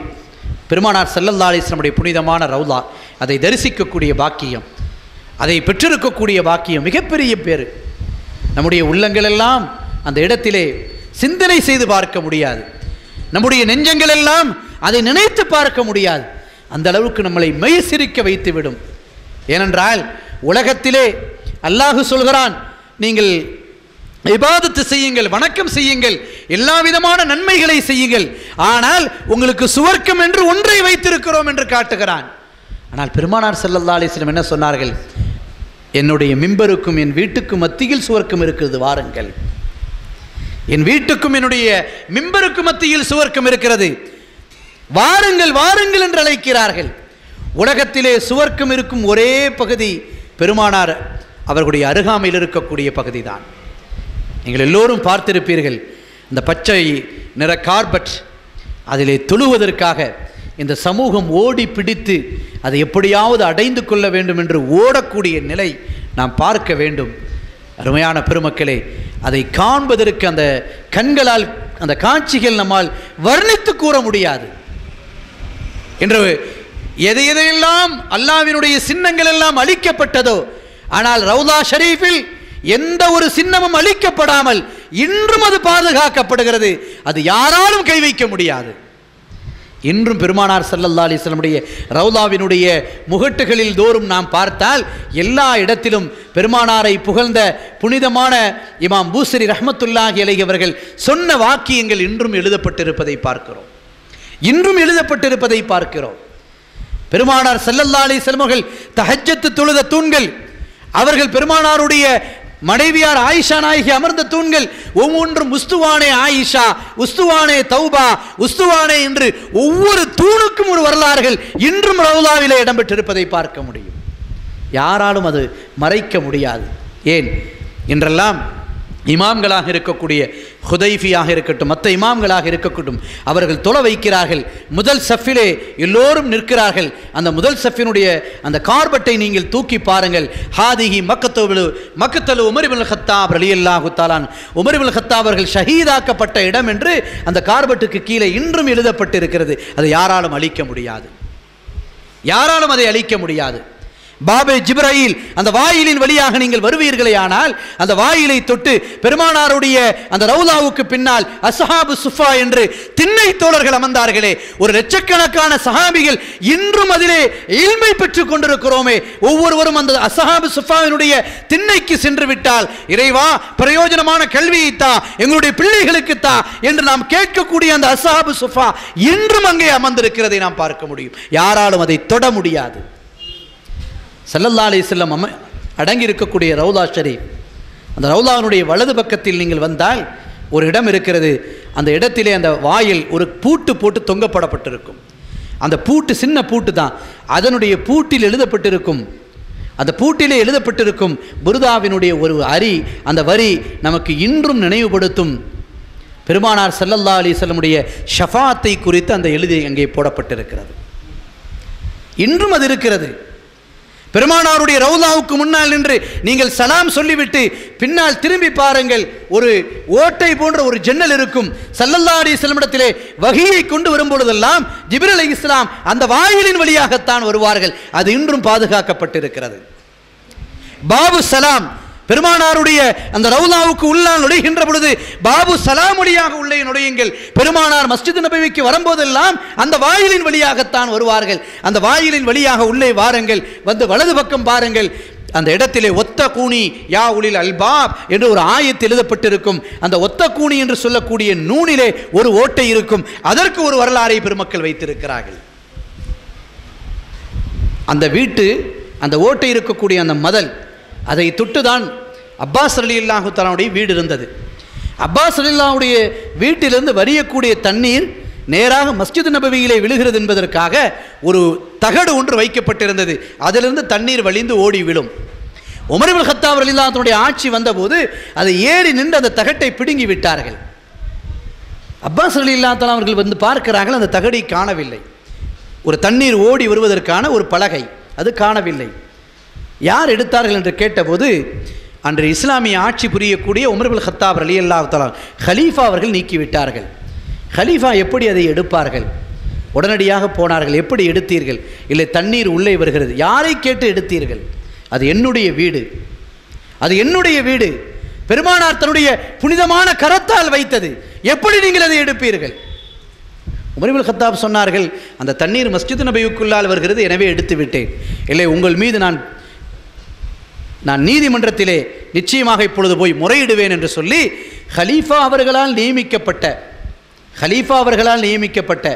பெருமானார் செல்லல்லா அலிஸ்லமுடைய புனிதமான ரவுலா அதை தரிசிக்கக்கூடிய பாக்கியம் அதை பெற்றிருக்கக்கூடிய பாக்கியம் மிகப்பெரிய பேர் நம்முடைய உள்ளங்கள் எல்லாம் அந்த இடத்திலே சிந்தனை செய்து பார்க்க முடியாது. நம்முடைய நெஞ்சங்கள் எல்லாம் அதை நினைத்து பார்க்க முடியாது. அந்த அளவுக்கு நம்மளை மெய் சிரிக்க வைத்துவிடும். ஏனென்றால் உலகத்திலே அல்லாஹு சொல்கிறான் நீங்கள் இபாதத்து செய்யுங்கள் வணக்கம் செய்யுங்கள் எல்லா விதமான நன்மைகளை செய்யுங்கள். ஆனால் உங்களுக்கு சுவர்க்கம் என்று ஒன்றை வைத்திருக்கிறோம் என்று காட்டுகிறான். ஆனால் பெருமானார் செல்லல்லா அலிஸ்லம் என்ன சொன்னார்கள்? என்னுடைய மிம்பருக்கும் என் வீட்டுக்கும் மத்தியில் சுவர்க்கம் இருக்கிறது வாருங்கள். என் வீட்டுக்கும் என்னுடைய மிம்பருக்கு மத்தியில் சுவர்க்கம் இருக்கிறது. வாருங்கள் வாருங்கள் என்று அழைக்கிறார்கள். உலகத்திலே சுவர்க்கம் இருக்கும் ஒரே பகுதி பெருமானார் அவர்களுடைய அருகாமையில் இருக்கக்கூடிய பகுதி தான் நீங்கள் எல்லோரும் பார்த்திருப்பீர்கள் இந்த பச்சை நிற கார்பட் அதிலே தொழுவதற்காக இந்த சமூகம் ஓடி பிடித்து அதை எப்படியாவது அடைந்து கொள்ள வேண்டும் என்று ஓடக்கூடிய நிலை நாம் பார்க்க வேண்டும். அருமையான பெருமக்களே அதை காண்பதற்கு அந்த கண்களால் அந்த காட்சிகள் நம்மால் வர்ணித்து கூற முடியாது. என்று எது எதையெல்லாம் அல்லாவினுடைய சின்னங்கள் எல்லாம் அழிக்கப்பட்டதோ ஆனால் ரவுதா ஷரீஃபில் எந்த ஒரு சின்னமும் அழிக்கப்படாமல் இன்றும் அது பாதுகாக்கப்படுகிறது. அது யாராலும் கை வைக்க முடியாது. இன்றும் பெருமானார் சல்லல்லா அலிஸ்லமுடைய ரவுலாவினுடைய முகட்டுகளில் தோறும் நாம் பார்த்தால் எல்லா இடத்திலும் பெருமானாரை புகழ்ந்த புனிதமான இமாம் பூசரி ரஹமத்துல்லாஹி அலை அவர்கள் சொன்ன வாக்கியங்கள் இன்றும் எழுதப்பட்டிருப்பதை பார்க்கிறோம். இன்றும் எழுதப்பட்டிருப்பதை பார்க்கிறோம். பெருமானார் செல்லல்லா அலி செல்மகள் தஹஜத்து தொழுத தூண்கள் அவர்கள் பெருமானாருடைய மனைவியார் ஆயிஷா நாயகி அமர்ந்த தூண்கள் ஒவ்வொன்றும் உஸ்துவானே ஆயிஷா உஸ்துவானே தௌபா உஸ்துவானே என்று ஒவ்வொரு தூணுக்கும் ஒரு வரலாறுகள் இன்றும் ரவுலாவிலே இடம்பெற்றிருப்பதை பார்க்க முடியும். யாராலும் அது மறைக்க முடியாது. ஏன்? என்றெல்லாம் இமாம்களாக இருக்கக்கூடிய ஹுதைஃபியாக இருக்கட்டும் மற்ற இமாம்களாக இருக்கட்டும் அவர்கள் தொலை வைக்கிறார்கள். முதல் சஃபிலே எல்லோரும் நிற்கிறார்கள். அந்த முதல் சஃபினுடைய அந்த கார்பட்டை நீங்கள் தூக்கி பாருங்கள். ஹாதிஹி மக்கத்தோடு மக்கத்தலு உமரிபுல் ஹத்தாப் அலி அல்லாஹு தாலான் உமரிபுல் ஹத்தா அவர்கள் ஷஹீதாக்கப்பட்ட இடம் என்று அந்த கார்பட்டுக்கு கீழே இன்றும் எழுதப்பட்டிருக்கிறது. அதை யாராலும் அழிக்க முடியாது. யாராலும் அதை அழிக்க முடியாது. பாபே ஜிப்ராயில் அந்த வாயிலின் வழியாக நீங்கள் வருவீர்களே ஆனால் அந்த வாயிலை தொட்டு பெருமானாருடைய அந்த ரவுலாவுக்கு பின்னால் அசஹாபு சுஃபா என்று திண்ணை தோழர்கள் அமர்ந்தார்களே. ஒரு லட்சக்கணக்கான சஹாபிகள் இன்றும் அதிலே இல்மை பெற்றுக் கொண்டிருக்கிறோமே. ஒவ்வொருவரும் அந்த அசஹாபு சுஃபாவினுடைய திண்ணைக்கு சென்று விட்டால் இறைவா பிரயோஜனமான கல்வியை எங்களுடைய பிள்ளைகளுக்கு என்று நாம் கேட்கக்கூடிய அந்த அசஹாபு சுஃபா இன்றும் அங்கே அமர்ந்திருக்கிறதை நாம் பார்க்க முடியும். யாராலும் அதை தொட முடியாது. சல்லல்லா அலி செல்லம் அம அடங்கி இருக்கக்கூடிய ரவுலா ஷரீப். அந்த ரவுலாவினுடைய வலது பக்கத்தில் நீங்கள் வந்தால் ஒரு இடம் இருக்கிறது. அந்த இடத்திலே அந்த வாயில் ஒரு பூட்டு போட்டு தொங்கப்படப்பட்டிருக்கும். அந்த பூட்டு சின்ன பூட்டு தான். அதனுடைய பூட்டில் எழுதப்பட்டிருக்கும். அந்த பூட்டிலே எழுதப்பட்டிருக்கும் புருதாவினுடைய ஒரு அரி அந்த வரி நமக்கு இன்றும் நினைவுபடுத்தும். பெருமானார் சல்லல்லா அலி செல்லமுடைய ஷஃபாத்தை குறித்து அந்த எழுதி அங்கே போடப்பட்டிருக்கிறது. இன்றும் அது இருக்கிறது. பெருமானாருடைய ரவுலாவுக்கு முன்னால் நின்று நீங்கள் சலாம் சொல்லிவிட்டு பின்னால் திரும்பி பாருங்கள். ஒரு ஓட்டை போன்ற ஒரு ஜன்னல் இருக்கும். சல்லல்லா அலி வகையை கொண்டு வரும்பொழுதெல்லாம் ஜிபிர் அலி இஸ்லாம் அந்த வாயிலின் வழியாகத்தான் வருவார்கள். அது இன்றும் பாதுகாக்கப்பட்டிருக்கிறது. பாபு சலாம் பெருமானாருடைய அந்த ரவுலாவுக்கு உள்ளால் நுழைகின்ற பொழுது பாபு சலாம் வழியாக உள்ளே நுழையுங்கள். பெருமானார் மஸ்ஜித் நபிக்கு வரும்போதெல்லாம் அந்த வாயிலின் வழியாகத்தான் வருவார்கள். அந்த வாயிலின் வழியாக உள்ளே வாருங்கள். வந்து வலது பக்கம் பாருங்கள். அந்த இடத்திலே ஒத்த கூனி யா உளில் அல்பாப் என்று ஒரு ஆயத்தில் எழுதப்பட்டிருக்கும். அந்த ஒத்த கூணி என்று சொல்லக்கூடிய நூனிலே ஒரு ஓட்டை இருக்கும். அதற்கு ஒரு வரலாறை பெருமக்கள் வைத்திருக்கிறார்கள். அந்த வீட்டு அந்த ஓட்டை இருக்கக்கூடிய அந்த மதல் அதை தொட்டுதான் அப்பாஸ் அலி இல்லாஹு தலாவுடைய வீடு இருந்தது. அப்பாஸ் அலில்லாவுடைய வீட்டிலிருந்து வரியக்கூடிய தண்ணீர் நேராக மஸ்ஜித் நபவியிலே விழுகிறது என்பதற்காக ஒரு தகடு ஒன்று வைக்கப்பட்டிருந்தது. அதிலிருந்து தண்ணீர் வழிந்து ஓடி விழும். உமரிபுல் ஹத்தாப் அலில்லாத்தனுடைய ஆட்சி வந்தபோது அதை ஏறி நின்று அந்த தகட்டை பிடுங்கி விட்டார்கள். அப்பாஸ் அலி இல்லாத்தலாம் அவர்கள் வந்து பார்க்கிறார்கள் அந்த தகடை காணவில்லை. ஒரு தண்ணீர் ஓடி வருவதற்கான ஒரு பலகை அது காணவில்லை. யார் எடுத்தார்கள் என்று கேட்டபோது அன்று இஸ்லாமிய ஆட்சி புரியக்கூடிய உமர்புல் ஹத்தாப் அலி அல்லா ஹலீஃபா அவர்கள் நீக்கிவிட்டார்கள். ஹலீஃபா எப்படி அதை எடுப்பார்கள்? உடனடியாக போனார்கள். எப்படி எடுத்தீர்கள்? இல்லை தண்ணீர் உள்ளே வருகிறது. யாரை கேட்டு எடுத்தீர்கள்? அது என்னுடைய வீடு. அது என்னுடைய வீடு. பெருமானார் தன்னுடைய புனிதமான கரத்தால் வைத்தது. எப்படி நீங்கள் அதை எடுப்பீர்கள்? உமரிபுல் ஹத்தாப் சொன்னார்கள் அந்த தண்ணீர் மஸ்ஜித் நபியுக்குள்ளால் வருகிறது எனவே எடுத்து விட்டேன் இல்லை உங்கள் மீது நான் நான் நீதிமன்றத்திலே நிச்சயமாக இப்பொழுது போய் முறையிடுவேன் என்று சொல்லி ஹலீஃபா அவர்களால் நியமிக்கப்பட்ட ஹலீஃபா அவர்களால் நியமிக்கப்பட்ட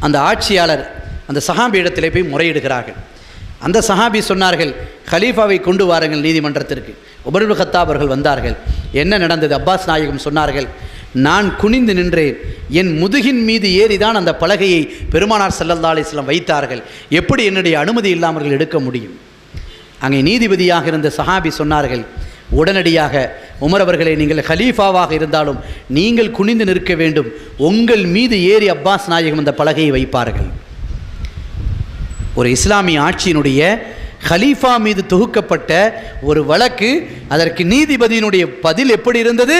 அந்த ஆட்சியாளர் அந்த சஹாபி இடத்திலே போய் முறையிடுகிறார்கள். அந்த சஹாபி சொன்னார்கள் ஹலீஃபாவை கொண்டு வாருங்கள் நீதிமன்றத்திற்கு. உபருல் ஹத்தா அவர்கள் வந்தார்கள். என்ன நடந்தது? அப்பாஸ் நாயகம் சொன்னார்கள் நான் குனிந்து நின்றேன். என் முதுகின் மீது ஏறிதான் அந்த பலகையை பெருமானார் செல்லந்தாலே அலிஸ்லாம் வைத்தார்கள். எப்படி என்னுடைய அனுமதி இல்லாமல் எடுக்க முடியும்? அங்கே நீதிபதியாக இருந்த சஹாபி சொன்னார்கள் உடனடியாக உமர் அவர்களை நீங்கள் ஹலீஃபாவாக இருந்தாலும் நீங்கள் குனிந்து நிற்க வேண்டும். உங்கள் மீது ஏறி அப்பாஸ் நாயகம் அந்த பலகையை வைப்பார்கள். ஒரு இஸ்லாமிய ஆட்சியினுடைய ஹலீஃபா மீது தொகுக்கப்பட்ட ஒரு வழக்கு அதற்கு நீதிபதியினுடைய பதில் எப்படி இருந்தது?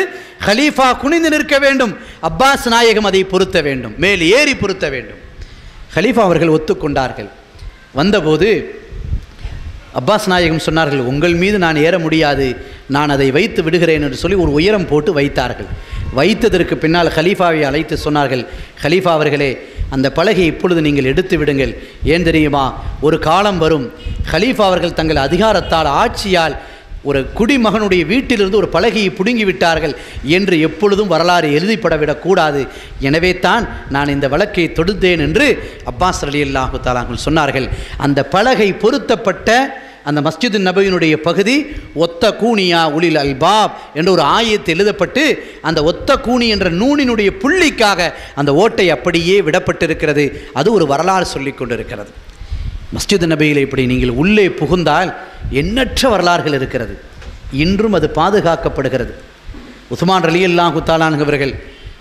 ஹலீஃபா குனிந்து நிற்க வேண்டும் அப்பாஸ் நாயகம் அதை பொருத்த வேண்டும் மேல் ஏறி பொருத்த வேண்டும். ஹலீஃபா அவர்கள் ஒத்துக்கொண்டார்கள். வந்தபோது அப்பாஸ் நாயகம் சொன்னார்கள் உங்கள் மீது நான் ஏற முடியாது. நான் அதை வைத்து விடுகிறேன் என்று சொல்லி ஒரு உயரம் போட்டு வைத்தார்கள். வைத்ததற்கு பின்னால் ஹலீஃபாவை அழைத்து சொன்னார்கள் ஹலீஃபா அவர்களே அந்த பலகை இப்பொழுது நீங்கள் எடுத்து விடுங்கள். ஏன் தெரியுமா? ஒரு காலம் வரும். ஹலீஃபா அவர்கள் தங்கள் அதிகாரத்தால் ஆட்சியால் ஒரு குடிமகனுடைய வீட்டிலிருந்து ஒரு பலகையை பிடுங்கி விட்டார்கள் என்று எப்பொழுதும் வரலாறு எழுதிப்படவிடக்கூடாது. எனவே தான் நான் இந்த வழக்கை தொடுத்தேன் என்று அப்பாஸ் அலி அல்லாஹு தாலாங்கள் சொன்னார்கள். அந்த பலகை பொருத்தப்பட்ட அந்த மஸ்ஜிது நபையினுடைய பகுதி ஒத்த கூனியா உளில் அல்பாப் என்ற ஒரு ஆயத்தில் எழுதப்பட்டு அந்த ஒத்த கூனி என்ற நூனினுடைய புள்ளிக்காக அந்த ஓட்டை அப்படியே விடப்பட்டிருக்கிறது. அது ஒரு வரலாறு சொல்லிக் கொண்டிருக்கிறது. மஸ்ஜித் நபியில் இப்படி நீங்கள் உள்ளே புகுந்தால் எண்ணற்ற வரலாறுகள் இருக்கிறது. இன்றும் அது பாதுகாக்கப்படுகிறது. உஸ்மான் ரலி அல்லாஹு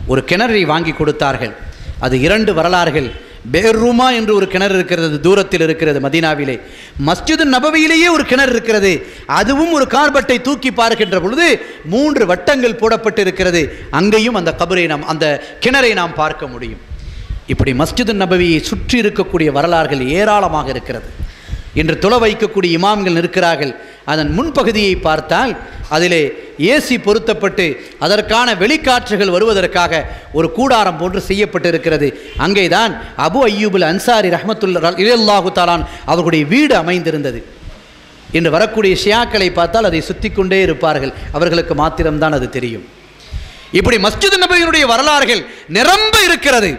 ஒரு கிணறை வாங்கி கொடுத்தார்கள். அது இரண்டு வரலாறுகள். பேர்ரூமா என்று ஒரு கிணறு இருக்கிறது தூரத்தில் இருக்கிறது மதீனாவிலே. மஸ்ஜிது நபவியிலேயே ஒரு கிணறு இருக்கிறது. அதுவும் ஒரு கார்பட்டை தூக்கி பார்க்கின்ற பொழுது மூன்று வட்டங்கள் போடப்பட்டு இருக்கிறது அங்கேயும் அந்த கபரை நாம் அந்த கிணறை நாம் பார்க்க முடியும். இப்படி மஸ்ஜிது நபவியை சுற்றி இருக்கக்கூடிய வரலாறுகள் ஏராளமாக இருக்கிறது. இன்று துள வைக்கக்கூடிய இமாம்கள் இருக்கிறார்கள் அதன் முன்பகுதியை பார்த்தால் அதிலே ஏசி பொருத்தப்பட்டு அதற்கான வெளிக்காற்றுகள் வருவதற்காக ஒரு கூடாரம் போன்று செய்யப்பட்டிருக்கிறது. அங்கேதான் அபு ஐயூபுல் அன்சாரி ரஹமத்துல்லா இல்லாஹு தாலான் அவர்களுடைய வீடு அமைந்திருந்தது. இன்று வரக்கூடிய ஷியாக்களை பார்த்தால் அதை சுற்றி கொண்டே இருப்பார்கள். அவர்களுக்கு மாத்திரம்தான் அது தெரியும். இப்படி மஸ்ஜித் நபியினுடைய வரலாறுகள் நிரம்ப இருக்கிறது.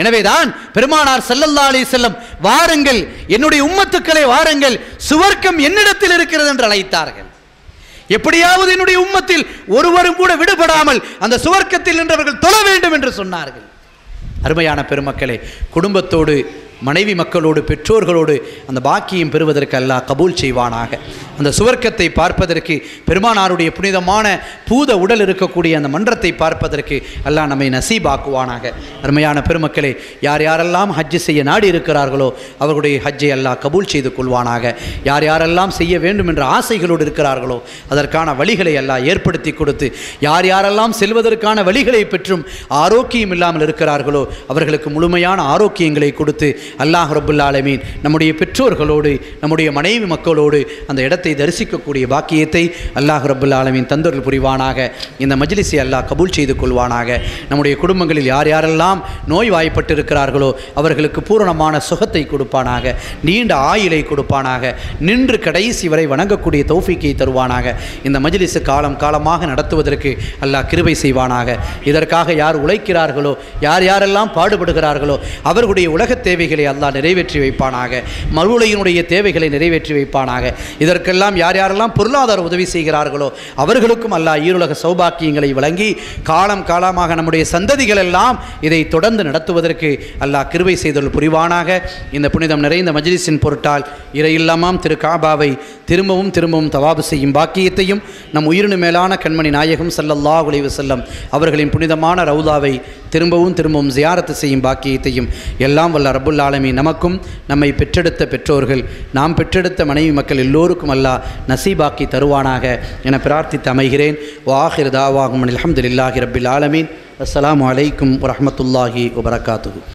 எனவேதான் பெருமானார் செல்லல்லா அலி செல்லம் வாருங்கள் என்னுடைய உம்மத்துக்களை வாருங்கள் சுவர்க்கம் என்னிடத்தில் இருக்கிறது என்று அழைத்தார்கள். எப்படியாவது என்னுடைய உம்மத்தில் ஒருவரும் கூட விடுபடாமல் அந்த சுவர்க்கத்தில் நின்றவர்கள் தொழ வேண்டும் என்று சொன்னார்கள். அருமையான பெருமக்களே குடும்பத்தோடு மனைவி மக்களோடு பெற்றோர்களோடு அந்த பாக்கியம் பெறுவதற்கு அல்லாஹ் கபூல் செய்வானாக. அந்த சுவர்க்கத்தை பார்ப்பதற்கு பெருமானாருடைய புனிதமான பூத உடல் இருக்கக்கூடிய அந்த மன்றத்தை பார்ப்பதற்கு அல்லாஹ் நம்மை நசீபாக்குவானாக. அருமையான பெருமக்களே யார் யாரெல்லாம் ஹஜ்ஜு செய்ய நாடி இருக்கிறார்களோ அவர்களுடைய ஹஜ்ஜை அல்லாஹ் கபூல் செய்து கொள்வானாக. யார் யாரெல்லாம் செய்ய வேண்டும் என்ற ஆசைகளோடு இருக்கிறார்களோ அதற்கான வழிகளை எல்லாம் ஏற்படுத்தி கொடுத்து யார் யாரெல்லாம் செல்வதற்கான வழிகளை பெற்றும் ஆரோக்கியம் இல்லாமல் இருக்கிறார்களோ அவர்களுக்கு முழுமையான ஆரோக்கியங்களை கொடுத்து அல்லாஹ் ரபுல்லாலமீன் நம்முடைய பெற்றோர்களோடு நம்முடைய மனைவி மக்களோடு அந்த இடத்தை தரிசிக்கக்கூடிய பாக்கியத்தை அல்லாஹ் ரபுல்லாலமீன் தந்தொருள் புரிவானாக. இந்த மஜ்லிஸை அல்லாஹ் கபூல் செய்து கொள்வானாக. நம்முடைய குடும்பங்களில் யார் யாரெல்லாம் நோய் வாய்ப்பட்டிருக்கிறார்களோ அவர்களுக்கு பூரணமான சுகத்தை கொடுப்பானாக நீண்ட ஆயிலை கொடுப்பானாக நின்று கடைசி வரை வணங்கக்கூடிய தௌஃபிக்கை தருவானாக. இந்த மஜ்லிஸு காலம் காலமாக நடத்துவதற்கு அல்லாஹ் கிருபை செய்வானாக. இதற்காக யார் உழைக்கிறார்களோ யார் யாரெல்லாம் பாடுபடுகிறார்களோ அவர்களுடைய உலகத் தேவைகள் அல்லாஹ் நிறைவேற்றி வைப்பானாக. மறுவுலையினுடைய தேவைகளை நிறைவேற்றி வைப்பானாக. இதற்கெல்லாம் யார் யாரெல்லாம் பொருளாதார உதவி செய்கிறார்களோ அவர்களுக்கும் அல்லாஹ் ஈருலக சௌபாக்கியங்களை வழங்கி காலம் காலமாக நம்முடைய சந்ததிகள் எல்லாம் இதை தொடர்ந்து நடத்துவதற்கு அல்லாஹ் கிருவை செய்தல் புரிவானாக. இந்த புனிதம் நிறைந்த மஜ்லிஸின் பொருட்டால் இறையில்லாமாம் திரு காபாவை திரும்பவும் திரும்பவும் தவாபு செய்யும் பாக்கியத்தையும் நம் உயிரினு மேலான கண்மணி நாயகம் ஸல்லல்லாஹு உலைவு செல்லம் அவர்களின் புனிதமான ரவுதாவை திரும்பவும் திரும்பவும் ஜியாரத்து செய்யும் பாக்கியத்தையும் எல்லாம் வல்ல ரபுல் ஆலமி நமக்கும் நம்மை பெற்றெடுத்த பெற்றோர்கள். நாம் பெற்றெடுத்த மனைவி மக்கள் எல்லோருக்கும் அல்லா நசீபாக்கி தருவானாக என பிரார்த்தித்து அமைகிறேன். வாஹிர் தாவாகும் அல்ஹம்துலில்லாஹி ரபில் ஆலமீன். அஸ்ஸலாமு அலைக்கும் வரமத்துல்லாஹி வபரகாத்து